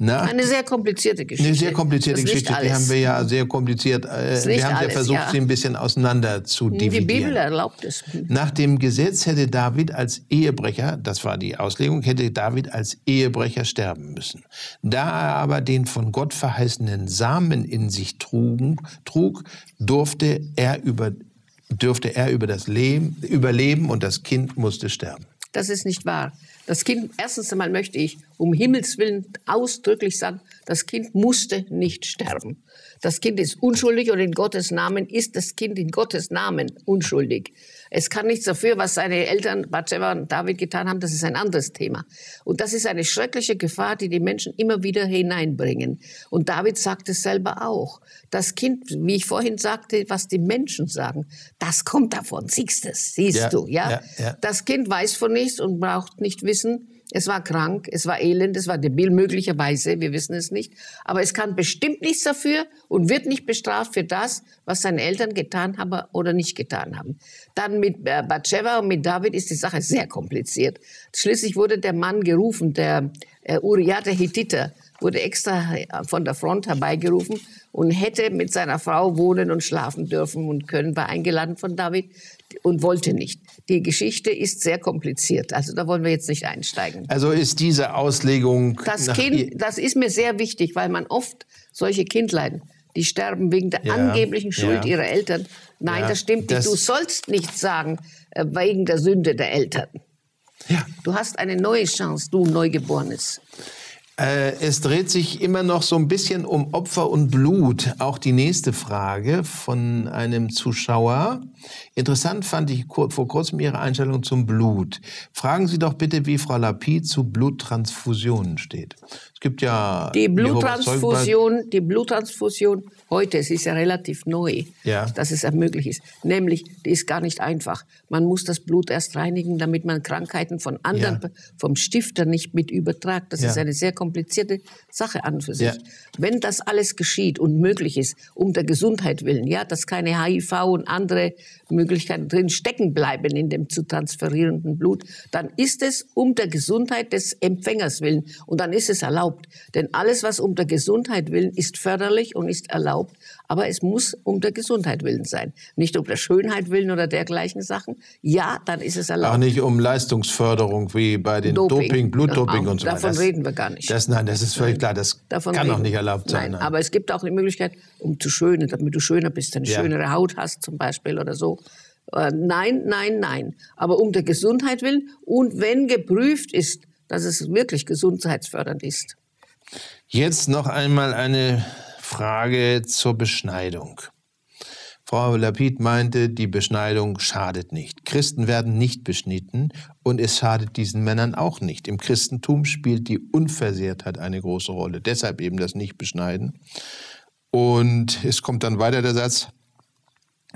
Na, eine sehr komplizierte Geschichte. Eine sehr komplizierte Geschichte, die haben wir ja sehr kompliziert. Äh, wir haben alles, ja versucht, ja. sie ein bisschen auseinander zu dividieren. Die Bibel erlaubt es. Nach dem Gesetz hätte David als Ehebrecher, das war die Auslegung, hätte David als Ehebrecher sterben müssen. Da er aber den von Gott verheißenen Samen in sich trugen, trug, durfte er über, dürfte er über das Leben, überleben und das Kind musste sterben. Das ist nicht wahr. Das Kind, erstens einmal möchte ich um Himmels Willen ausdrücklich sagen, das Kind musste nicht sterben. Das Kind ist unschuldig und in Gottes Namen ist das Kind in Gottes Namen unschuldig. Es kann nichts dafür, was seine Eltern Bathsheba und David getan haben. Das ist ein anderes Thema. Und das ist eine schreckliche Gefahr, die die Menschen immer wieder hineinbringen. Und David sagt es selber auch. Das Kind, wie ich vorhin sagte, was die Menschen sagen, das kommt davon. Siehst du, siehst ja, du, ja? Ja, ja? Das Kind weiß von nichts und braucht nicht wissen, es war krank, es war elend, es war debil möglicherweise, wir wissen es nicht. Aber es kann bestimmt nichts dafür und wird nicht bestraft für das, was seine Eltern getan haben oder nicht getan haben. Dann mit äh, Batsheva und mit David ist die Sache sehr kompliziert. Schließlich wurde der Mann gerufen, der äh, Uriah der Hittiter, wurde extra von der Front herbeigerufen und hätte mit seiner Frau wohnen und schlafen dürfen und können, war eingeladen von David und wollte nicht. Die Geschichte ist sehr kompliziert, also da wollen wir jetzt nicht einsteigen. Also ist diese Auslegung... Das Kind, das ist mir sehr wichtig, weil man oft solche Kindlein, die sterben wegen der ja, angeblichen Schuld ja. ihrer Eltern. Nein, ja, das stimmt das nicht. Du sollst nicht sagen, äh, wegen der Sünde der Eltern. Ja. Du hast eine neue Chance, du Neugeborenes. Äh, es dreht sich immer noch so ein bisschen um Opfer und Blut. Auch die nächste Frage von einem Zuschauer. Interessant fand ich vor kurzem Ihre Einstellung zum Blut. Fragen Sie doch bitte, wie Frau Lapid zu Bluttransfusionen steht. Es gibt ja die Bluttransfusion, die Bluttransfusion heute, es ist ja relativ neu, ja. dass es möglich ist. Nämlich, die ist gar nicht einfach. Man muss das Blut erst reinigen, damit man Krankheiten von anderen, ja. vom Stifter nicht mit übertragt. Das ja. ist eine sehr komplizierte Sache an für sich. Wenn das alles geschieht und möglich ist, um der Gesundheit willen, ja, dass keine HIV und andere Möglichkeiten drin stecken bleiben in dem zu transferierenden Blut, dann ist es um der Gesundheit des Empfängers willen und dann ist es erlaubt erlaubt. Denn alles, was um der Gesundheit willen, ist förderlich und ist erlaubt. Aber es muss um der Gesundheit willen sein. Nicht um der Schönheit willen oder dergleichen Sachen. Ja, dann ist es erlaubt. Auch nicht um Leistungsförderung wie bei den Doping, Doping Blutdoping und so weiter. Davon das, reden wir gar nicht. Das, nein, das ist völlig nein. klar. Das davon kann auch nicht erlaubt sein. Nein, aber es gibt auch die Möglichkeit, um zu schönen, damit du schöner bist, eine ja. schönere Haut hast zum Beispiel oder so. Äh, nein, nein, nein. Aber um der Gesundheit willen und wenn geprüft ist, dass es wirklich gesundheitsfördernd ist. Jetzt noch einmal eine Frage zur Beschneidung. Frau Lapid meinte, die Beschneidung schadet nicht. Christen werden nicht beschnitten und es schadet diesen Männern auch nicht. Im Christentum spielt die Unversehrtheit eine große Rolle. Deshalb eben das Nicht-Beschneiden. Und es kommt dann weiter der Satz,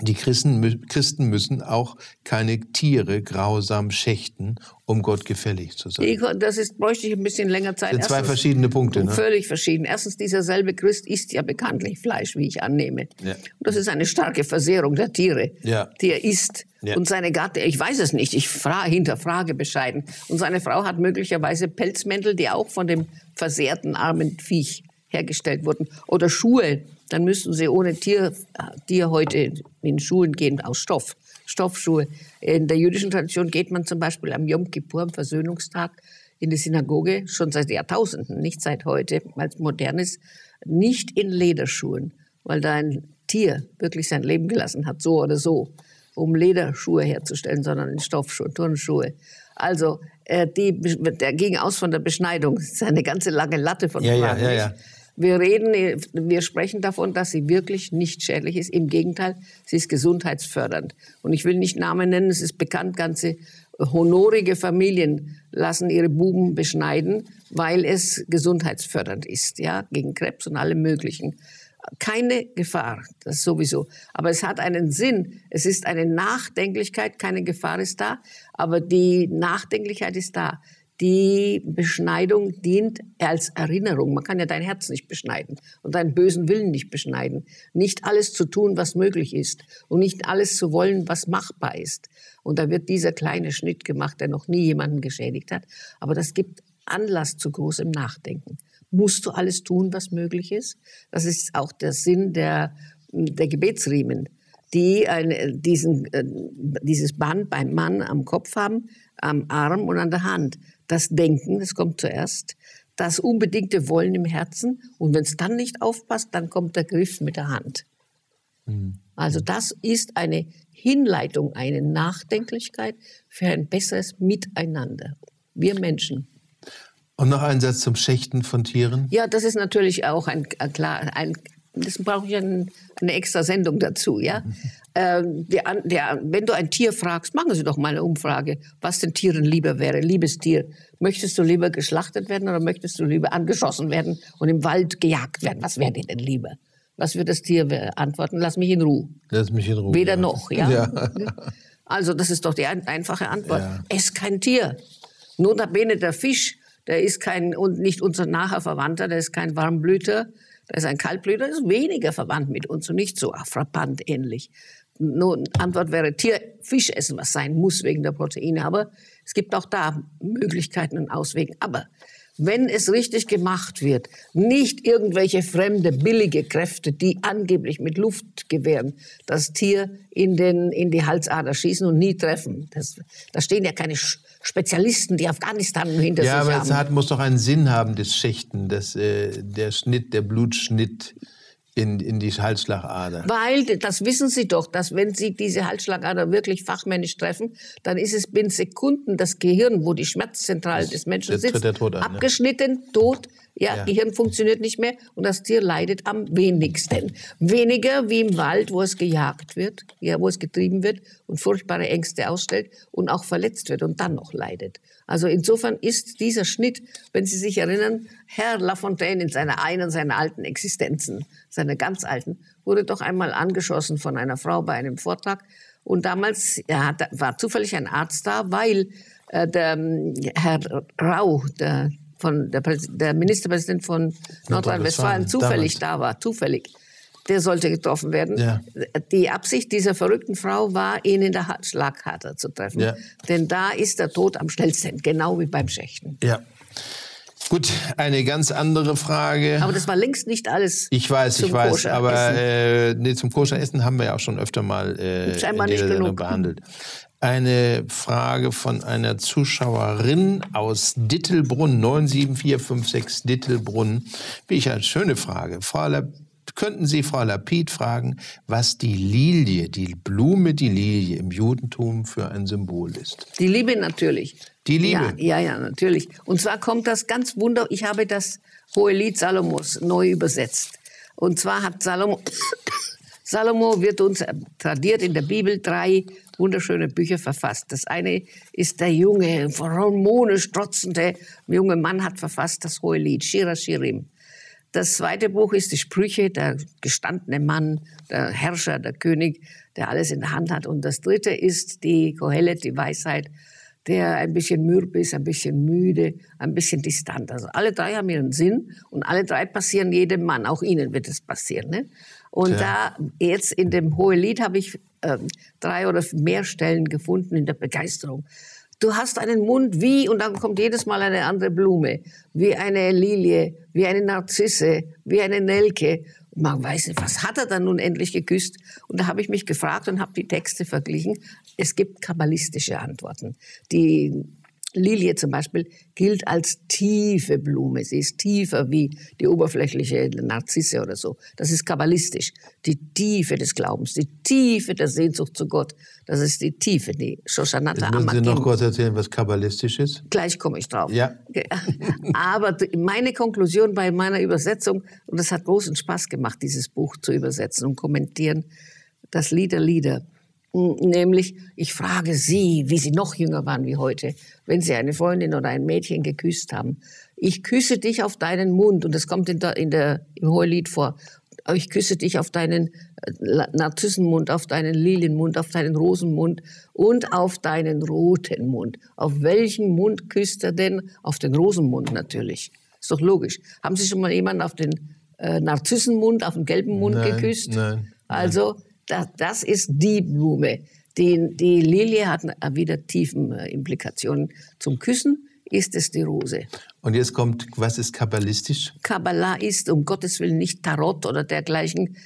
die Christen, Christen, müssen auch keine Tiere grausam schächten, um Gott gefällig zu sein. Das ist, bräuchte ich ein bisschen länger Zeit. Das sind zwei verschiedene Punkte. Ne? Völlig verschieden. Erstens, dieser selbe Christ isst ja bekanntlich Fleisch, wie ich annehme. Ja. Und das ist eine starke Versehrung der Tiere, ja. die er isst. Ja. Und seine Gattin, ich weiß es nicht, ich fra hinterfrage bescheiden. Und seine Frau hat möglicherweise Pelzmäntel, die auch von dem versehrten armen Viech hergestellt wurden. Oder Schuhe, dann müssten sie ohne Tier, Tier heute in Schuhen gehen, aus Stoff, Stoffschuhe. In der jüdischen Tradition geht man zum Beispiel am Yom Kippur, am Versöhnungstag, in die Synagoge, schon seit Jahrtausenden, nicht seit heute, weil es modern ist, nicht in Lederschuhen, weil da ein Tier wirklich sein Leben gelassen hat, so oder so, um Lederschuhe herzustellen, sondern in Stoffschuhe, Turnschuhe. Also, äh, die, der ging aus von der Beschneidung. Das ist eine ganze lange Latte von Fragen. Ja, ja, ja, ja. Wir reden, wir sprechen davon, dass sie wirklich nicht schädlich ist. Im Gegenteil, sie ist gesundheitsfördernd. Und ich will nicht Namen nennen, es ist bekannt, ganze honorige Familien lassen ihre Buben beschneiden, weil es gesundheitsfördernd ist, ja, gegen Krebs und alle möglichen. Keine Gefahr, das sowieso. Aber es hat einen Sinn. Es ist eine Nachdenklichkeit, keine Gefahr ist da, aber die Nachdenklichkeit ist da. Die Beschneidung dient als Erinnerung. Man kann ja dein Herz nicht beschneiden und deinen bösen Willen nicht beschneiden. Nicht alles zu tun, was möglich ist und nicht alles zu wollen, was machbar ist. Und da wird dieser kleine Schnitt gemacht, der noch nie jemanden geschädigt hat. Aber das gibt Anlass zu großem Nachdenken. Musst du alles tun, was möglich ist? Das ist auch der Sinn der, der Gebetsriemen die ein, diesen, äh, dieses Band beim Mann am Kopf haben, am Arm und an der Hand das Denken, das kommt zuerst, das unbedingte Wollen im Herzen und wenn es dann nicht aufpasst, dann kommt der Griff mit der Hand. Mhm. Also das ist eine Hinleitung, eine Nachdenklichkeit für ein besseres Miteinander. Wir Menschen. Und noch ein Satz zum Schächten von Tieren. Ja, das ist natürlich auch ein, klar, ein, das brauche ich ein, eine extra Sendung dazu, ja. äh, der, der, wenn du ein Tier fragst, machen Sie doch mal eine Umfrage, was den Tieren lieber wäre. Liebes Tier, möchtest du lieber geschlachtet werden oder möchtest du lieber angeschossen werden und im Wald gejagt werden? Was wäre dir denn lieber? Was wird das Tier antworten? Lass mich in Ruhe. Lass mich in Ruhe. Weder ja. noch, ja. ja. Also das ist doch die ein, einfache Antwort. Ja. Ess kein Tier. Notabene der Fisch, der ist kein, und nicht unser naher Verwandter, der ist kein Warmblüter, der ist ein Kaltblüter, der ist weniger verwandt mit uns und nicht so frappant ähnlich. Nun, Antwort wäre Tier, Fisch essen, was sein muss wegen der Proteine. Aber es gibt auch da Möglichkeiten und Auswegen. Aber wenn es richtig gemacht wird, nicht irgendwelche fremde, billige Kräfte, die angeblich mit Luftgewehren das Tier in, den, in die Halsader schießen und nie treffen. Das, da stehen ja keine Spezialisten, die Afghanistan hinter ja, sich haben. Ja, aber es hat, muss doch einen Sinn haben, das Schächten, das, äh, der Schnitt, der Blutschnitt in, in die Halsschlagader. Weil, das wissen Sie doch, dass wenn Sie diese Halsschlagader wirklich fachmännisch treffen, dann ist es binnen Sekunden das Gehirn, wo die Schmerzzentrale des Menschen sitzt, der Tod an, ne? abgeschnitten, tot. Ja, Ja. Gehirn funktioniert nicht mehr und das Tier leidet am wenigsten. Weniger wie im Wald, wo es gejagt wird, ja, wo es getrieben wird und furchtbare Ängste ausstellt und auch verletzt wird und dann noch leidet. Also insofern ist dieser Schnitt, wenn Sie sich erinnern, Herr Lafontaine in seiner einen seiner alten Existenzen, seiner ganz alten, wurde doch einmal angeschossen von einer Frau bei einem Vortrag. Und damals er hat, war zufällig ein Arzt da, weil äh, der ähm, Herr Rau, der, von, der, der Ministerpräsident von Nordrhein-Westfalen, zufällig damals. da war, zufällig. Der sollte getroffen werden. Ja. Die Absicht dieser verrückten Frau war, ihn in der Schlagader zu treffen. Ja. Denn da ist der Tod am schnellsten, genau wie beim Schächten. Ja. Gut, eine ganz andere Frage. Aber das war längst nicht alles. ich weiß, ich weiß, Koscher aber Essen. äh, nee, zum Koscher-Essen haben wir ja auch schon öfter mal äh, Scheinbar in dieser Sendung behandelt. Eine Frage von einer Zuschauerin aus Dittelbrunn, 97456 Dittelbrunn. Wie ich eine schöne Frage. Frau könnten Sie Frau Lapid fragen, was die Lilie, die Blume, die Lilie im Judentum für ein Symbol ist? Die Liebe natürlich. Die Liebe? Ja, ja, ja, natürlich. Und zwar kommt das ganz wunder. Ich habe das Hohe Lied Salomos neu übersetzt. Und zwar hat Salomo, Salomo wird uns äh, tradiert in der Bibel drei wunderschöne Bücher verfasst. Das eine ist der junge, Hormone strotzende junge Mann hat verfasst das Hohe Lied, Shira Shirim. Das zweite Buch ist die Sprüche, der gestandene Mann, der Herrscher, der König, der alles in der Hand hat. Und das dritte ist die Kohelet, die Weisheit, der ein bisschen mürb ist, ein bisschen müde, ein bisschen distant. Also alle drei haben ihren Sinn und alle drei passieren jedem Mann. Auch Ihnen wird es passieren. Ne? Und da jetzt in dem Hohelied habe ich ähm, drei oder mehr Stellen gefunden in der Begeisterung. Du hast einen Mund wie, und dann kommt jedes Mal eine andere Blume, wie eine Lilie, wie eine Narzisse, wie eine Nelke. Und man weiß nicht, was hat er dann nun endlich geküsst? Und da habe ich mich gefragt und habe die Texte verglichen. Es gibt kabbalistische Antworten. Die Lilie zum Beispiel gilt als tiefe Blume. Sie ist tiefer wie die oberflächliche Narzisse oder so. Das ist kabbalistisch. Die Tiefe des Glaubens, die Tiefe der Sehnsucht zu Gott. Das ist die Tiefe, die Shoshanata Jetzt müssen Sie noch kurz erzählen, was kabbalistisch ist. Gleich komme ich drauf. Ja. Aber meine Konklusion bei meiner Übersetzung, und es hat großen Spaß gemacht, dieses Buch zu übersetzen und kommentieren, das Lied der Lieder. Nämlich, ich frage Sie, wie Sie noch jünger waren wie heute, wenn Sie eine Freundin oder ein Mädchen geküsst haben. Ich küsse dich auf deinen Mund, und das kommt in der, in der, im Hohelied vor. Ich küsse dich auf deinen äh, Narzissenmund, auf deinen Lilienmund, auf deinen Rosenmund und auf deinen roten Mund. Auf welchen Mund küsst er denn? Auf den Rosenmund natürlich. Ist doch logisch. Haben Sie schon mal jemanden auf den äh, Narzissenmund, auf den gelben Mund Nein, geküsst? nein, Also, das, das ist die Blume. Die, die Lilie hat wieder tiefen äh, Implikationen. Zum Küssen ist es die Rose. Und jetzt kommt, was ist kabbalistisch? Kabbalah ist um Gottes Willen nicht Tarot oder dergleichen.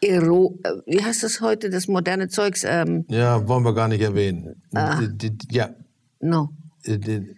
Ero, äh, wie heißt das heute, das moderne Zeugs? Ähm, Ja, wollen wir gar nicht erwähnen. Ah. Ja, no. äh, die-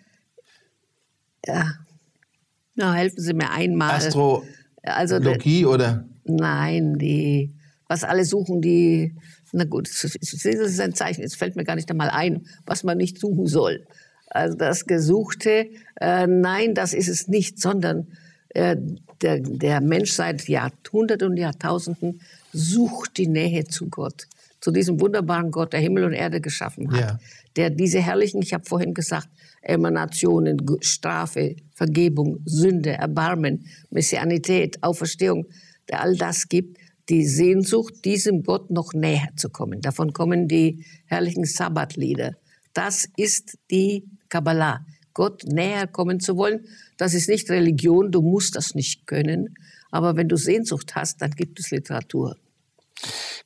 no, helfen Sie mir einmal. Astrologie also, der- oder? nein, die, was alle suchen, die, na gut, das ist ein Zeichen, es fällt mir gar nicht einmal ein, was man nicht suchen soll. Also das Gesuchte, äh, nein, das ist es nicht, sondern äh, der, der Mensch seit Jahrhunderten und Jahrtausenden sucht die Nähe zu Gott, zu diesem wunderbaren Gott, der Himmel und Erde geschaffen hat, Ja. der diese herrlichen, ich habe vorhin gesagt, Emanationen, Strafe, Vergebung, Sünde, Erbarmen, Messianität, Auferstehung, der all das gibt, die Sehnsucht, diesem Gott noch näher zu kommen. Davon kommen die herrlichen Sabbatlieder. Das ist die Kabbalah. Gott näher kommen zu wollen. Das ist nicht Religion, du musst das nicht können. Aber wenn du Sehnsucht hast, dann gibt es Literatur.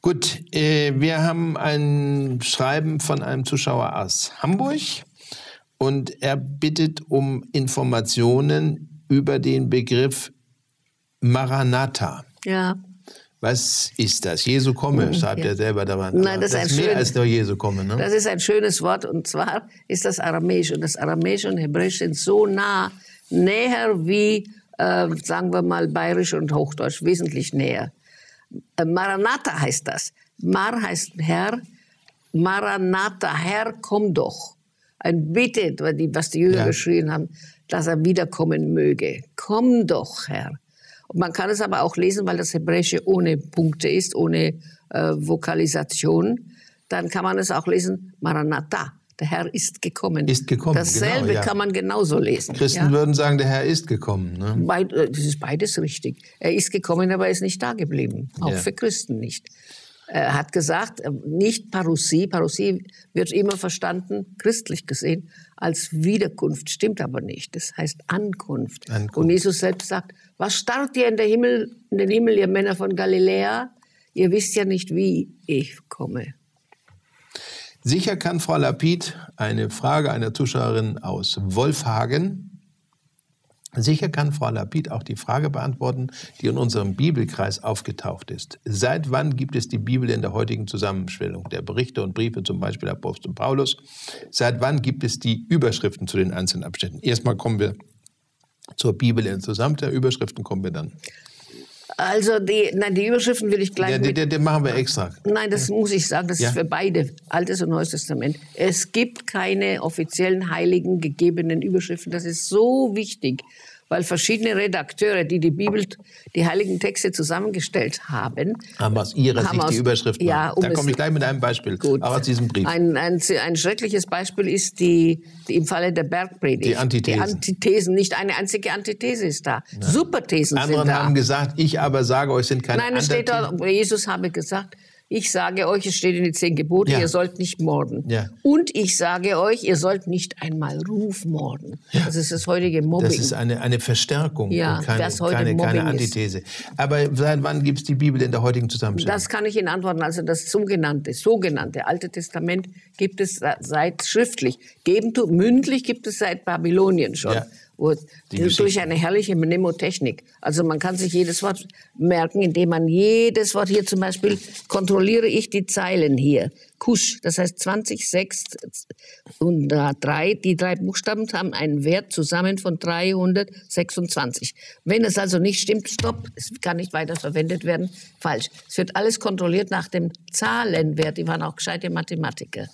Gut, äh, wir haben ein Schreiben von einem Zuschauer aus Hamburg und er bittet um Informationen über den Begriff Maranatha. Ja. Was ist das? Jesu komme, mhm, schreibt ja. er selber daran. Nein, das, das ist, mehr schön, als nur Jesu komme. Ne? Das ist ein schönes Wort und zwar ist das Aramäisch und das Aramäisch und Hebräisch sind so nah, näher wie, äh, sagen wir mal, Bayerisch und Hochdeutsch, wesentlich näher. Äh, Maranatha heißt das. Mar heißt Herr, Maranatha, Herr, komm doch. Ein Bitte, was die Jünger ja. geschrien haben, dass er wiederkommen möge. Komm doch, Herr. Man kann es aber auch lesen, weil das Hebräische ohne Punkte ist, ohne äh, Vokalisation. Dann kann man es auch lesen, Maranatha. Der Herr ist gekommen. Ist gekommen. Dasselbe genau, ja. kann man genauso lesen. Christen ja? würden sagen, der Herr ist gekommen. Ne? Beid, äh, das ist beides richtig. Er ist gekommen, aber er ist nicht da geblieben. Auch ja. für Christen nicht. Er hat gesagt, äh, nicht Parousie. Parousie wird immer verstanden, christlich gesehen, als Wiederkunft. Stimmt aber nicht. Das heißt Ankunft. Ankunft. Und Jesus selbst sagt, was starrt ihr in, der Himmel, in den Himmel, ihr Männer von Galiläa? Ihr wisst ja nicht, wie ich komme. Sicher kann Frau Lapid eine Frage einer Zuschauerin aus Wolfhagen. Sicher kann Frau Lapid auch die Frage beantworten, die in unserem Bibelkreis aufgetaucht ist. Seit wann gibt es die Bibel in der heutigen Zusammenstellung der Berichte und Briefe, zum Beispiel Apostel Paulus? Seit wann gibt es die Überschriften zu den einzelnen Abschnitten? Erstmal kommen wir zur Bibel insgesamt. Der Überschriften kommen wir dann. Also die, nein, die Überschriften will ich gleich. Ja, die, die, die machen wir extra. Nein, das muss ich sagen, das ja. ist für beide, Altes und Neues Testament. Es gibt keine offiziellen heiligen gegebenen Überschriften. Das ist so wichtig weil verschiedene Redakteure, die die Bibel, die heiligen Texte zusammengestellt haben, haben aus ihrer Sicht aus, die Überschriften. Ja, um da komme ich gleich mit einem Beispiel gut. aus diesem Brief. Ein, ein, ein schreckliches Beispiel ist die, die, im Falle der Bergpredigt. Die Antithesen. Die Antithesen. Nicht eine einzige Antithese ist da. Ja. Superthesen Anderen sind da. haben gesagt, ich aber sage euch, sind keine Nein, es steht da, Jesus habe gesagt, ich sage euch, es steht in den zehn Geboten, ja. ihr sollt nicht morden. Ja. Und ich sage euch, ihr sollt nicht einmal Rufmorden. Ja. Das ist das heutige Mobbing. Das ist eine, eine Verstärkung ja, und keine, keine, keine Antithese. Ist. Aber seit wann gibt es die Bibel in der heutigen Zusammenstellung? Das kann ich Ihnen antworten. Also das sogenannte, sogenannte Alte Testament gibt es seit schriftlich. Geben, mündlich gibt es seit Babylonien schon. Ja durch eine herrliche Mnemotechnik. Also man kann sich jedes Wort merken, indem man jedes Wort hier zum Beispiel kontrolliere ich die Zeilen hier. Kusch, das heißt 20, 6 und 3. Die drei Buchstaben haben einen Wert zusammen von 326. Wenn es also nicht stimmt, stopp, es kann nicht weiter verwendet werden, falsch. Es wird alles kontrolliert nach dem Zahlenwert. Die waren auch gescheite Mathematiker.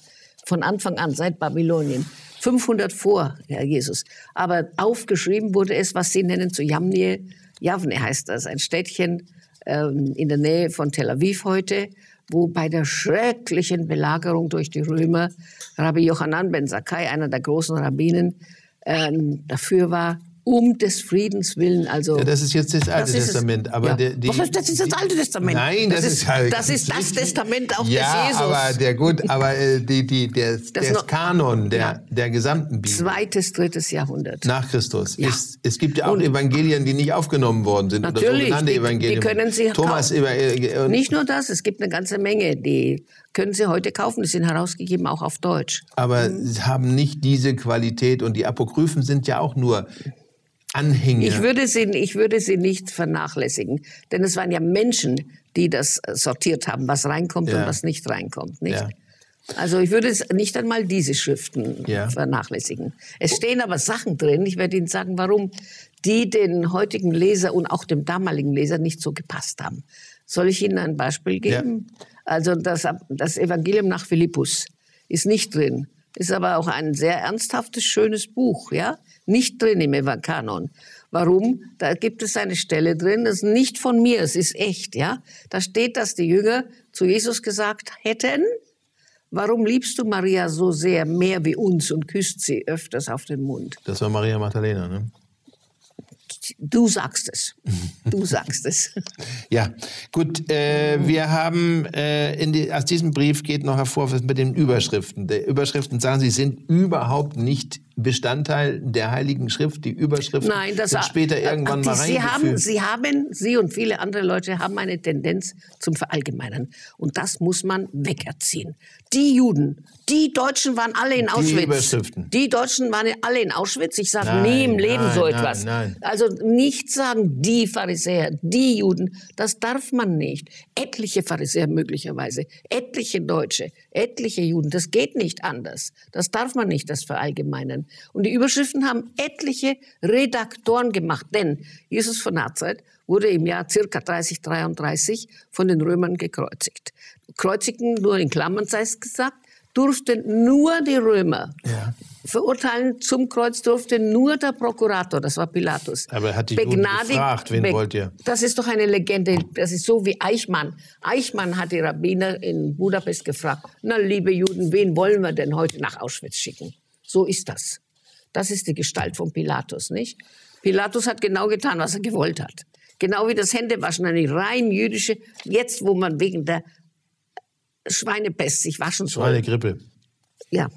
Von Anfang an, seit Babylonien. 500 vor Herr Jesus. Aber aufgeschrieben wurde es, was Sie nennen, zu Jamnie. Javne heißt das, ein Städtchen ähm, in der Nähe von Tel Aviv heute, wo bei der schrecklichen Belagerung durch die Römer Rabbi Yochanan ben Zakkai, einer der großen Rabbinen, ähm, dafür war, um des Friedens willen. Also ja, das ist jetzt das Alte das Testament. Aber ja. der, die, Was, das ist das Alte Testament. Nein, das, das ist, halt, das ist das Testament auch ja, des Jesus. aber der gut, aber äh, die, die, der, der noch, Kanon der, ja. der gesamten Bibel. Zweites, drittes Jahrhundert. Nach Christus. Ja. Ist, es gibt ja auch Und, Evangelien, die nicht aufgenommen worden sind. Natürlich, oder die, Evangelien. die können Sie Thomas kaufen. Nicht nur das, es gibt eine ganze Menge, die können Sie heute kaufen. Die sind herausgegeben auch auf Deutsch. Aber mhm. sie haben nicht diese Qualität und die Apokryphen sind ja auch nur Anhänger. Ich würde, sie, ich würde sie nicht vernachlässigen, denn es waren ja Menschen, die das sortiert haben, was reinkommt ja. und was nicht reinkommt. Nicht? Ja. Also ich würde nicht einmal diese Schriften ja. vernachlässigen. Es stehen aber Sachen drin, ich werde Ihnen sagen, warum, die den heutigen Leser und auch dem damaligen Leser nicht so gepasst haben. Soll ich Ihnen ein Beispiel geben? Also das, das Evangelium nach Philippus ist nicht drin, ist aber auch ein sehr ernsthaftes, schönes Buch, ja nicht drin im Evangelion. Warum? Da gibt es eine Stelle drin, das ist nicht von mir, es ist echt, ja. Da steht, dass die Jünger zu Jesus gesagt hätten, warum liebst du Maria so sehr, mehr wie uns und küsst sie öfters auf den Mund? Das war Maria Magdalena, ne? Du sagst es. Du sagst es. ja, gut. Äh, wir haben äh, die, aus diesem Brief geht noch hervor, was mit den Überschriften. Die Überschriften sagen, sie sind überhaupt nicht Bestandteil der Heiligen Schrift, die Überschriften Nein, das sind später irgendwann die, mal Sie haben. Sie haben, Sie und viele andere Leute haben eine Tendenz zum Verallgemeinern. Und das muss man wegerziehen. Die Juden, die Deutschen waren alle in Auschwitz. Überschriften. Die Deutschen waren alle in Auschwitz. Ich sage nie im Leben nein, so nein, etwas. nein. Also nicht sagen, die Pharisäer, die Juden, das darf man nicht. Etliche Pharisäer möglicherweise, etliche Deutsche, etliche Juden, das geht nicht anders. Das darf man nicht, das verallgemeinern. Und die Überschriften haben etliche Redaktoren gemacht, denn Jesus von Nazareth wurde im Jahr circa 30, 33 von den Römern gekreuzigt. Kreuzigen, nur in Klammern sei es gesagt, durften nur die Römer. Ja. Verurteilen zum Kreuz durfte nur der Prokurator, das war Pilatus. Aber er hat die Juden gefragt, wen wollt ihr? Das ist doch eine Legende. Das ist so wie Eichmann. Eichmann hat die Rabbiner in Budapest gefragt, na liebe Juden, wen wollen wir denn heute nach Auschwitz schicken? So ist das. Das ist die Gestalt von Pilatus, nicht? Pilatus hat genau getan, was er gewollt hat. Genau wie das Händewaschen, eine rein jüdische, jetzt wo man wegen der Schweinepest sich waschen soll. Eine Grippe. Ja,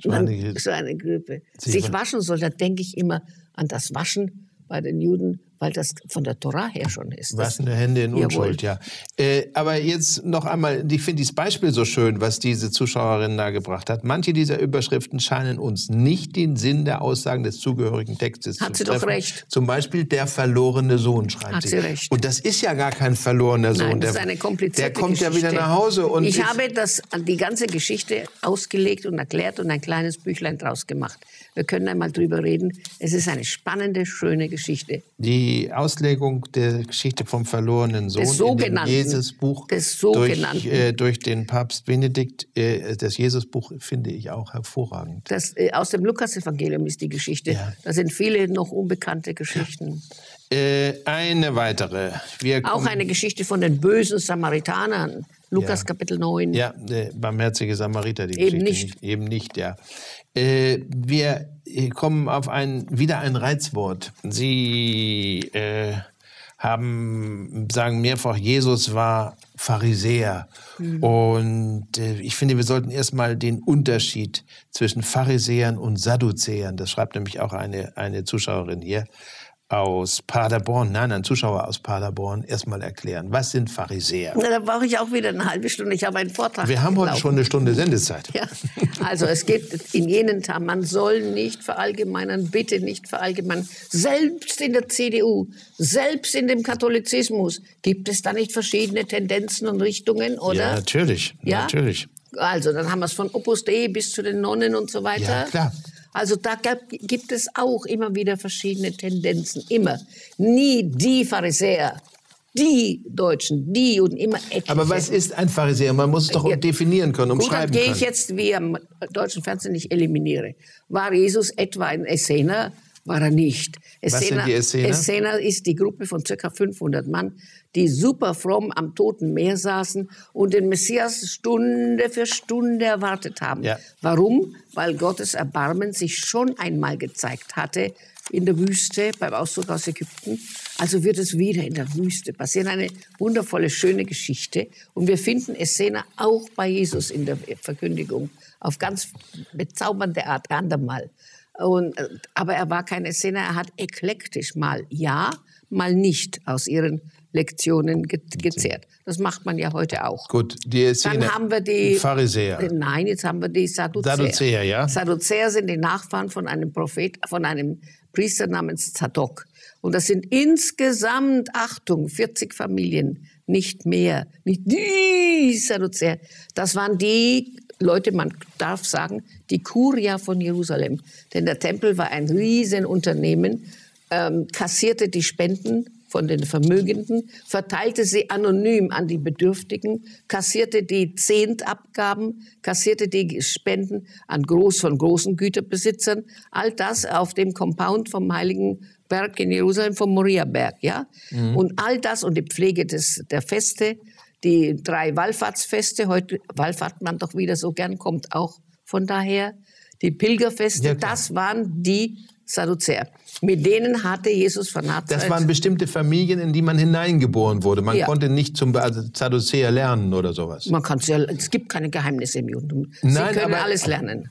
Schweinegrippe. Schweinegrippe. Sich wa- waschen soll, da denke ich immer an das Waschen bei den Juden, weil das von der Tora her schon ist. Waschende Hände in Jawohl. Unschuld, ja. Äh, aber jetzt noch einmal, ich finde dieses Beispiel so schön, was diese Zuschauerin da gebracht hat. Manche dieser Überschriften scheinen uns nicht den Sinn der Aussagen des zugehörigen Textes Hat zu sie doch treffen. recht. Zum Beispiel der verlorene Sohn, schreibt Hat sie. sie recht. Und das ist ja gar kein verlorener Sohn. Nein, das ist der, eine komplizierte Der kommt Geschichte. ja wieder nach Hause und ich habe das die ganze Geschichte ausgelegt und erklärt und ein kleines Büchlein draus gemacht. Wir können einmal drüber reden. Es ist eine spannende, schöne Geschichte. Die Auslegung der Geschichte vom verlorenen Sohn Des in dem sogenannten- Jesusbuch durch, äh, durch den Papst Benedikt, äh, das Jesusbuch finde ich auch hervorragend. Das, äh, aus dem Lukas-Evangelium ist die Geschichte. Ja. Da sind viele noch unbekannte Geschichten. Äh, eine weitere. Wir Auch eine Geschichte von den bösen Samaritanern. Lukas Ja. Kapitel 9. Ja, der barmherzige Samariter, die Eben Geschichte. nicht. Eben nicht, ja. Äh, wir äh, kommen auf ein, wieder ein Reizwort. Sie äh, haben, sagen mehrfach, Jesus war Pharisäer. Mhm. Und äh, ich finde, wir sollten erstmal den Unterschied zwischen Pharisäern und Sadduzäern, das schreibt nämlich auch eine, eine Zuschauerin hier, aus Paderborn, nein, ein Zuschauer aus Paderborn, erstmal erklären. Was sind Pharisäer? Na, da brauche ich auch wieder eine halbe Stunde. Ich habe einen Vortrag. Wir haben heute schon eine Stunde Sendezeit. Ja, also es geht in jenen Tagen, man soll nicht verallgemeinern, bitte nicht verallgemeinern. Selbst in der CDU, selbst in dem Katholizismus gibt es da nicht verschiedene Tendenzen und Richtungen, oder? Ja, natürlich. Ja? Natürlich. Also dann haben wir es von Opus Dei bis zu den Nonnen und so weiter. Ja, klar. Also da gab, gibt es auch immer wieder verschiedene Tendenzen. Immer. Nie die Pharisäer, die Deutschen, die und immer etliche. Aber was ist ein Pharisäer? Man muss es doch Ja. definieren können, Gut, dann umschreiben gehe ich jetzt wie am deutschen Fernsehen nicht eliminiere. War Jesus etwa ein Essener? War er nicht. Was sind die Essener? Essener ist die Gruppe von ca. 500 Mann, die super fromm am Toten Meer saßen und den Messias Stunde für Stunde erwartet haben. Ja. Warum? Weil Gottes Erbarmen sich schon einmal gezeigt hatte in der Wüste beim Auszug aus Ägypten. Also wird es wieder in der Wüste passieren. Eine wundervolle, schöne Geschichte. Und wir finden Essener auch bei Jesus in der Verkündigung auf ganz bezaubernde Art andermal. Und, äh, aber er war kein Essener, er hat eklektisch mal ja, mal nicht aus ihren Lektionen ge gezehrt. Das macht man ja heute auch. Gut, die Essener. Dann haben wir die Pharisäer. Nein, jetzt haben wir die Sadduzäer. Sadduzäer, ja. Sadduzäer sind die Nachfahren von einem Prophet, von einem Priester namens Zadok. Und das sind insgesamt, Achtung, 40 Familien, nicht mehr. Nicht die Sadduzäer. Das waren die Leute, man darf sagen, die Kuria von Jerusalem. Denn der Tempel war ein Riesenunternehmen, ähm, kassierte die Spenden von den Vermögenden, verteilte sie anonym an die Bedürftigen, kassierte die Zehntabgaben, kassierte die Spenden an groß, von großen Güterbesitzern. All das auf dem Compound vom Heiligen Berg in Jerusalem, vom Moriaberg, ja. Und all das und die Pflege des, der Feste, die drei Wallfahrtsfeste, heute wallfahrt man doch wieder so gern, kommt auch von daher. Die Pilgerfeste, Ja, das waren die Sadduzäer. Mit denen hatte Jesus von Nazareth. Das waren bestimmte Familien, in die man hineingeboren wurde. Man Ja. konnte nicht zum also Sadduzäer lernen oder sowas. Man kann ja, es gibt keine Geheimnisse im Judentum. Sie Nein, können aber- alles lernen.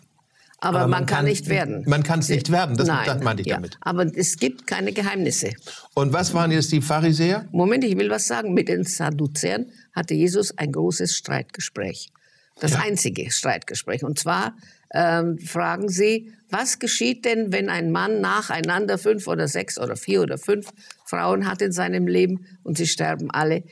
Aber, Aber man, man kann, kann- nicht werden. man kann es nicht werden, das- Nein, das meinte ich ja. damit. Aber es gibt keine Geheimnisse. Und was waren jetzt die Pharisäer? Moment, ich will was sagen. Mit den Sadduzäern hatte Jesus ein großes Streitgespräch. Das einzige Streitgespräch. Und zwar ähm, fragen sie, was geschieht denn, wenn ein Mann nacheinander fünf oder sechs oder vier oder fünf Frauen hat in seinem Leben und sie sterben alle?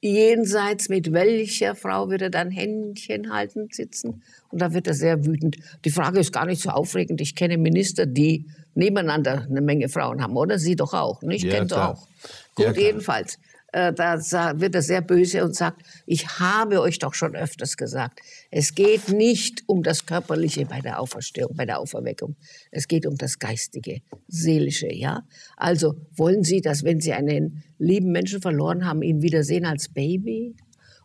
Jenseits mit welcher Frau wird er dann Händchen haltend sitzen? Und da wird er sehr wütend. Die Frage ist gar nicht so aufregend. Ich kenne Minister, die nebeneinander eine Menge Frauen haben, oder? Sie doch auch, nicht? Ja, ihr klar. auch. Gut, Ja, jedenfalls. Äh, da wird er sehr böse und sagt, ich habe euch doch schon öfters gesagt, es geht nicht um das Körperliche bei der Auferstehung, bei der Auferweckung. Es geht um das Geistige, Seelische, ja? Also wollen Sie, dass wenn Sie einen lieben Menschen verloren haben, ihn wiedersehen als Baby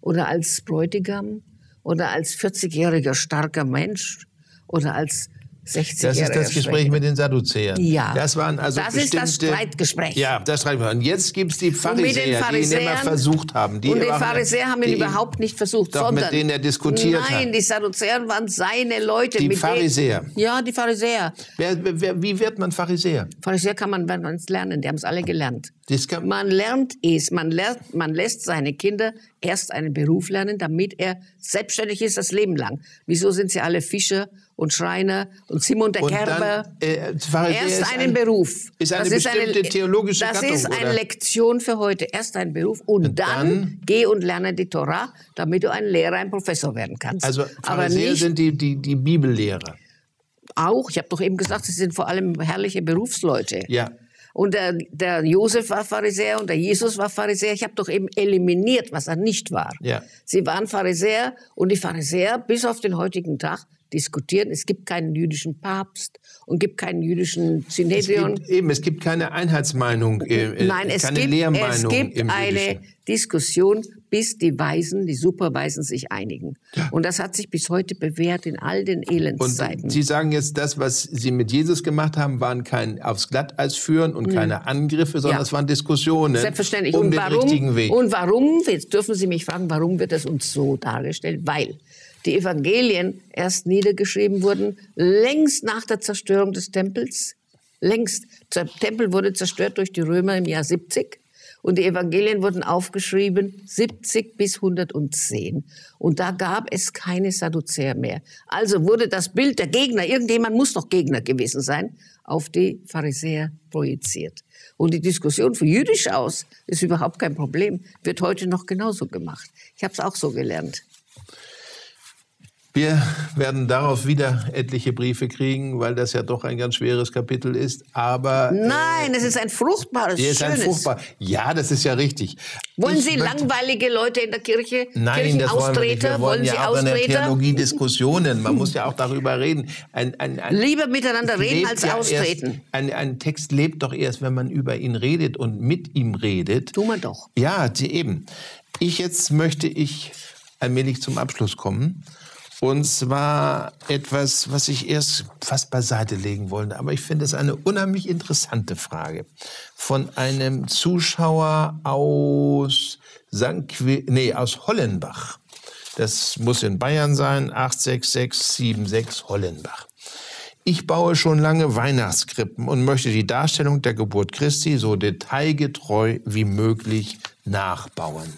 oder als Bräutigam oder als 40-jähriger starker Mensch oder als 60-jähriger Das ist das Gespräch mit den Sadduzäern. Ja. Das waren also Das ist das Streitgespräch. Ja, das Streitgespräch. Und jetzt gibt es die mit Pharisäer, die ihn immer Pharisäern- versucht haben. Die und die Pharisäer haben ihn überhaupt nicht versucht, Doch, mit sondern denen er diskutiert Nein, hat. die Sadduzäer waren seine Leute. Die mit Pharisäer. Denen, ja, die Pharisäer. Wer, wer, wie wird man Pharisäer? Pharisäer kann man, wenn man es lernen. Die haben es alle gelernt. Kann, Man lernt es. Man, lernt, man lässt seine Kinder erst einen Beruf lernen, damit er selbstständig ist das Leben lang. Wieso sind sie alle Fischer und Schreiner und Simon der und Kerber? dann, äh, Erst ist einen ein, Beruf. Ist eine Das bestimmte theologische Das Gattung, ist eine oder? Lektion für heute. Erst ein Beruf und, Und dann, dann- geh und lerne die Torah, damit du ein Lehrer, ein Professor werden kannst. Also Aber Pharisäer nicht sind die, die, die Bibellehrer. auch, ich habe doch eben gesagt, sie sind vor allem herrliche Berufsleute. Ja. Und der, der Josef war Pharisäer und der Jesus war Pharisäer. Ich habe doch eben eliminiert, was er nicht war. Ja. Sie waren Pharisäer und die Pharisäer bis auf den heutigen Tag diskutieren. Es gibt keinen jüdischen Papst und gibt keinen jüdischen Es Synhedrion. gibt, eben, es gibt keine Einheitsmeinung, äh, Nein, es keine gibt, Lehrmeinung es gibt eine. Diskussion, bis die Weisen, die Superweisen sich einigen. Und das hat sich bis heute bewährt in all den Elendszeiten. Und Sie sagen jetzt, das, was Sie mit Jesus gemacht haben, waren kein aufs Glatteis führen und keine Angriffe, sondern Ja. es waren Diskussionen Selbstverständlich. um und den warum, richtigen Weg. Und warum, jetzt dürfen Sie mich fragen, warum wird das uns so dargestellt? Weil die Evangelien erst niedergeschrieben wurden, längst nach der Zerstörung des Tempels. Längst. Der Tempel wurde zerstört durch die Römer im Jahr 70. Und die Evangelien wurden aufgeschrieben 70 bis 110. Und da gab es keine Sadduzäer mehr. Also wurde das Bild der Gegner, irgendjemand muss doch Gegner gewesen sein, auf die Pharisäer projiziert. Und die Diskussion von jüdisch aus ist überhaupt kein Problem, wird heute noch genauso gemacht. Ich habe es auch so gelernt. Wir werden darauf wieder etliche Briefe kriegen, weil das ja doch ein ganz schweres Kapitel ist. Aber Nein, es ist ein fruchtbares, hier ist ein schönes. fruchtbar. Ja, das ist ja richtig. Wollen Ich Sie möchte- langweilige Leute in der Kirche? Nein, das wollen wir nicht. Wir wollen Sie ja auch in der Austreter? Theologie Diskussionen. Man muss ja auch darüber reden. Ein, ein, ein, Lieber miteinander reden als ja austreten. Erst, ein, ein Text lebt doch erst, wenn man über ihn redet und mit ihm redet. Tun wir doch. Ja, die- eben. Ich jetzt möchte ich allmählich zum Abschluss kommen. Und zwar etwas, was ich erst fast beiseite legen wollte. Aber ich finde es eine unheimlich interessante Frage. Von einem Zuschauer aus St. Que nee, aus Hollenbach. Das muss in Bayern sein, 86676 Hollenbach. Ich baue schon lange Weihnachtskrippen und möchte die Darstellung der Geburt Christi so detailgetreu wie möglich nachbauen.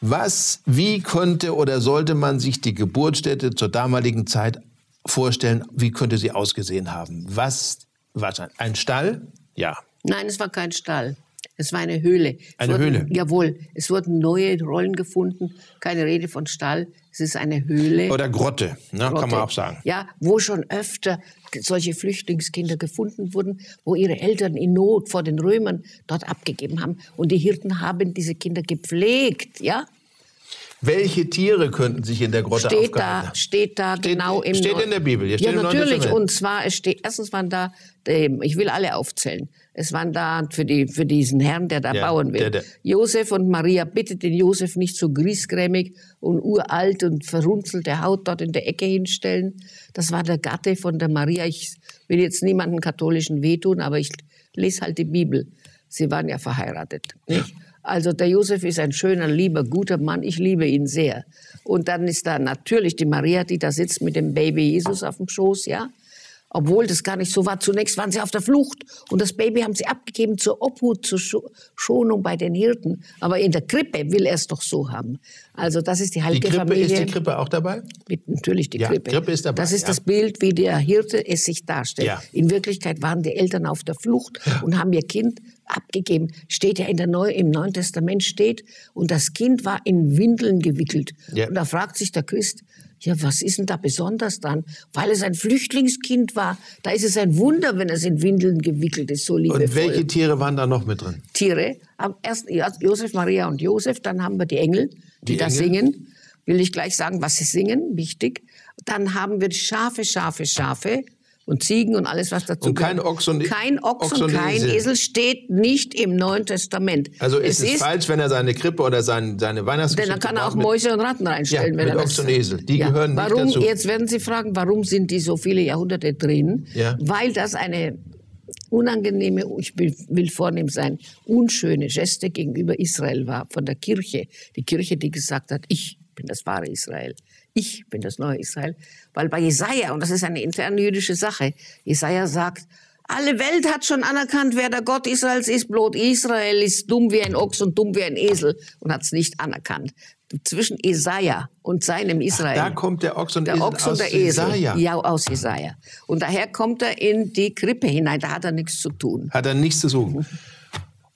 Was, wie konnte oder sollte man sich die Geburtsstätte zur damaligen Zeit vorstellen? Wie könnte sie ausgesehen haben? Was war es? Ein Stall? Ja. Nein, es war kein Stall. Es war eine Höhle. Es Eine wurden, Höhle? Jawohl. Es wurden neue Rollen gefunden. Keine Rede von Stall. Es ist eine Höhle. Oder Grotte, ne, kann man Grotte. auch sagen. Ja, wo schon öfter solche Flüchtlingskinder gefunden wurden, wo ihre Eltern in Not vor den Römern dort abgegeben haben. Und die Hirten haben diese Kinder gepflegt, ja? Welche Tiere könnten sich in der Grotte Steht aufgehalten da, haben? steht da genau im steht in der Bibel, steht ja, natürlich. Und zwar, es steht, erstens waren da, ähm, ich will alle aufzählen. Es waren da für, die, für diesen Herrn, der da Ja, bauen will. der- der- Josef und Maria, bitte den Josef nicht so griesgrämig und uralt und verrunzelte Haut dort in der Ecke hinstellen. Das war der Gatte von der Maria. Ich will jetzt niemanden katholischen wehtun, aber ich lese halt die Bibel. Sie waren ja verheiratet. Nicht? Also der Josef ist ein schöner, lieber, guter Mann. Ich liebe ihn sehr. Und dann ist da natürlich die Maria, die da sitzt mit dem Baby Jesus auf dem Schoß, ja. Obwohl das gar nicht so war. Zunächst waren sie auf der Flucht und das Baby haben sie abgegeben zur Obhut, zur Schonung bei den Hirten. Aber in der Krippe will er es doch so haben. Also das ist die heilige die Krippe, Familie. Ist die Krippe auch dabei? Mit, natürlich die ja, Krippe. Krippe ist dabei. Das ist ja. das Bild, wie der Hirte es sich darstellt. Ja. In Wirklichkeit waren die Eltern auf der Flucht und haben ihr Kind abgegeben. Steht ja in der Neu im Neuen Testament steht und das Kind war in Windeln gewickelt. Und da fragt sich der Christ, ja, was ist denn da besonders dran? Weil es ein Flüchtlingskind war. Da ist es ein Wunder, wenn es in Windeln gewickelt ist, so liebevoll. Und welche Tiere waren da noch mit drin? Tiere. Am ersten Josef, Maria und Josef. Dann haben wir die Engel, die, Die da Engel? singen. Will ich gleich sagen, was sie singen, wichtig. Dann haben wir die Schafe, Schafe, Schafe und Ziegen und alles, was dazu Und kein gehört. Ochs und- kein Ochs, Ochs und und kein Esel. Esel. steht nicht im Neuen Testament. Also ist es, falsch, wenn er seine Krippe oder sein, seine Denn Weihnachtsgeschichte dann kann er auch mit- Mäuse und Ratten reinstellen. Ja, wenn mit er Ochs und Esel. Die gehören nicht warum, dazu. Jetzt werden Sie fragen, warum sind die so viele Jahrhunderte drin? Ja. Weil das eine unangenehme, ich will, will vornehm sein, unschöne Geste gegenüber Israel war von der Kirche. Die Kirche, die gesagt hat, ich bin das wahre Israel. Ich bin das neue Israel. Weil bei Jesaja, und das ist eine interne jüdische Sache, Jesaja sagt, alle Welt hat schon anerkannt, wer der Gott Israels ist. Bloß Israel ist dumm wie ein Ochs und dumm wie ein Esel und hat es nicht anerkannt. Zwischen Jesaja und seinem Israel. Da kommt der Ochs und der Esel Ochs aus und der Esel. Jesaja. Ja, aus Jesaja. Und daher kommt er in die Krippe hinein. Da hat er nichts zu tun. Hat er nichts zu suchen.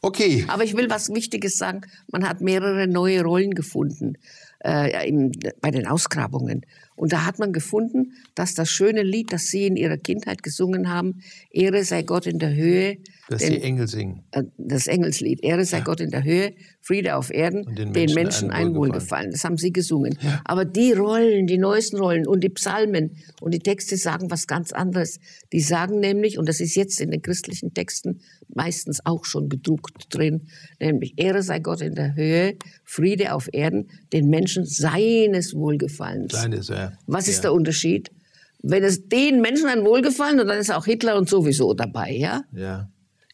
Okay. Aber ich will was Wichtiges sagen. Man hat mehrere neue Rollen gefunden äh, im, bei den Ausgrabungen. Und da hat man gefunden, dass das schöne Lied, das Sie in Ihrer Kindheit gesungen haben, Ehre sei Gott in der Höhe, Dass den- die Engel singen. äh, das Engelslied, Ehre sei Gott in der Höhe, Friede auf Erden, Und den den Menschen Menschen, ein Wohlgefallen. Das haben sie gesungen. Aber die Rollen, die neuesten Rollen und die Psalmen und die Texte sagen was ganz anderes. Die sagen nämlich, und das ist jetzt in den christlichen Texten meistens auch schon gedruckt drin, nämlich Ehre sei Gott in der Höhe, Friede auf Erden, den Menschen seines Wohlgefallens. Seines, ja. Was ist ja. der Unterschied? Wenn es den Menschen ein Wohlgefallen und dann ist auch Hitler und sowieso dabei, ja? Ja.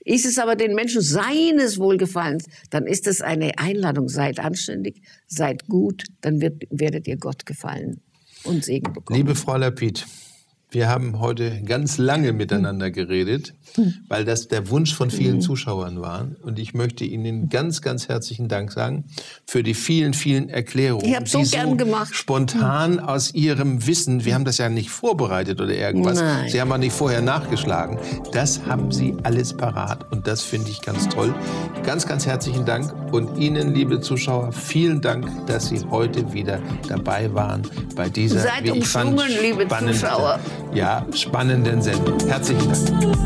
Ist es aber den Menschen seines Wohlgefallens, dann ist es eine Einladung. Seid anständig, seid gut, dann wird, werdet ihr Gott gefallen und Segen bekommen. Liebe Frau Lapid, wir haben heute ganz lange miteinander geredet, weil das der Wunsch von vielen Mhm. Zuschauern war. Und ich möchte Ihnen ganz, ganz herzlichen Dank sagen für die vielen, vielen Erklärungen. Ich hab so gern gemacht. Spontan aus Ihrem Wissen, wir haben das ja nicht vorbereitet oder irgendwas. Nein. Sie haben auch nicht vorher nachgeschlagen. Das haben Sie alles parat und das finde ich ganz toll. Ganz, ganz herzlichen Dank und Ihnen, liebe Zuschauer, vielen Dank, dass Sie heute wieder dabei waren bei dieser, Seid wie ich fand, liebe Zuschauer ja spannenden Sendung. Herzlichen Dank.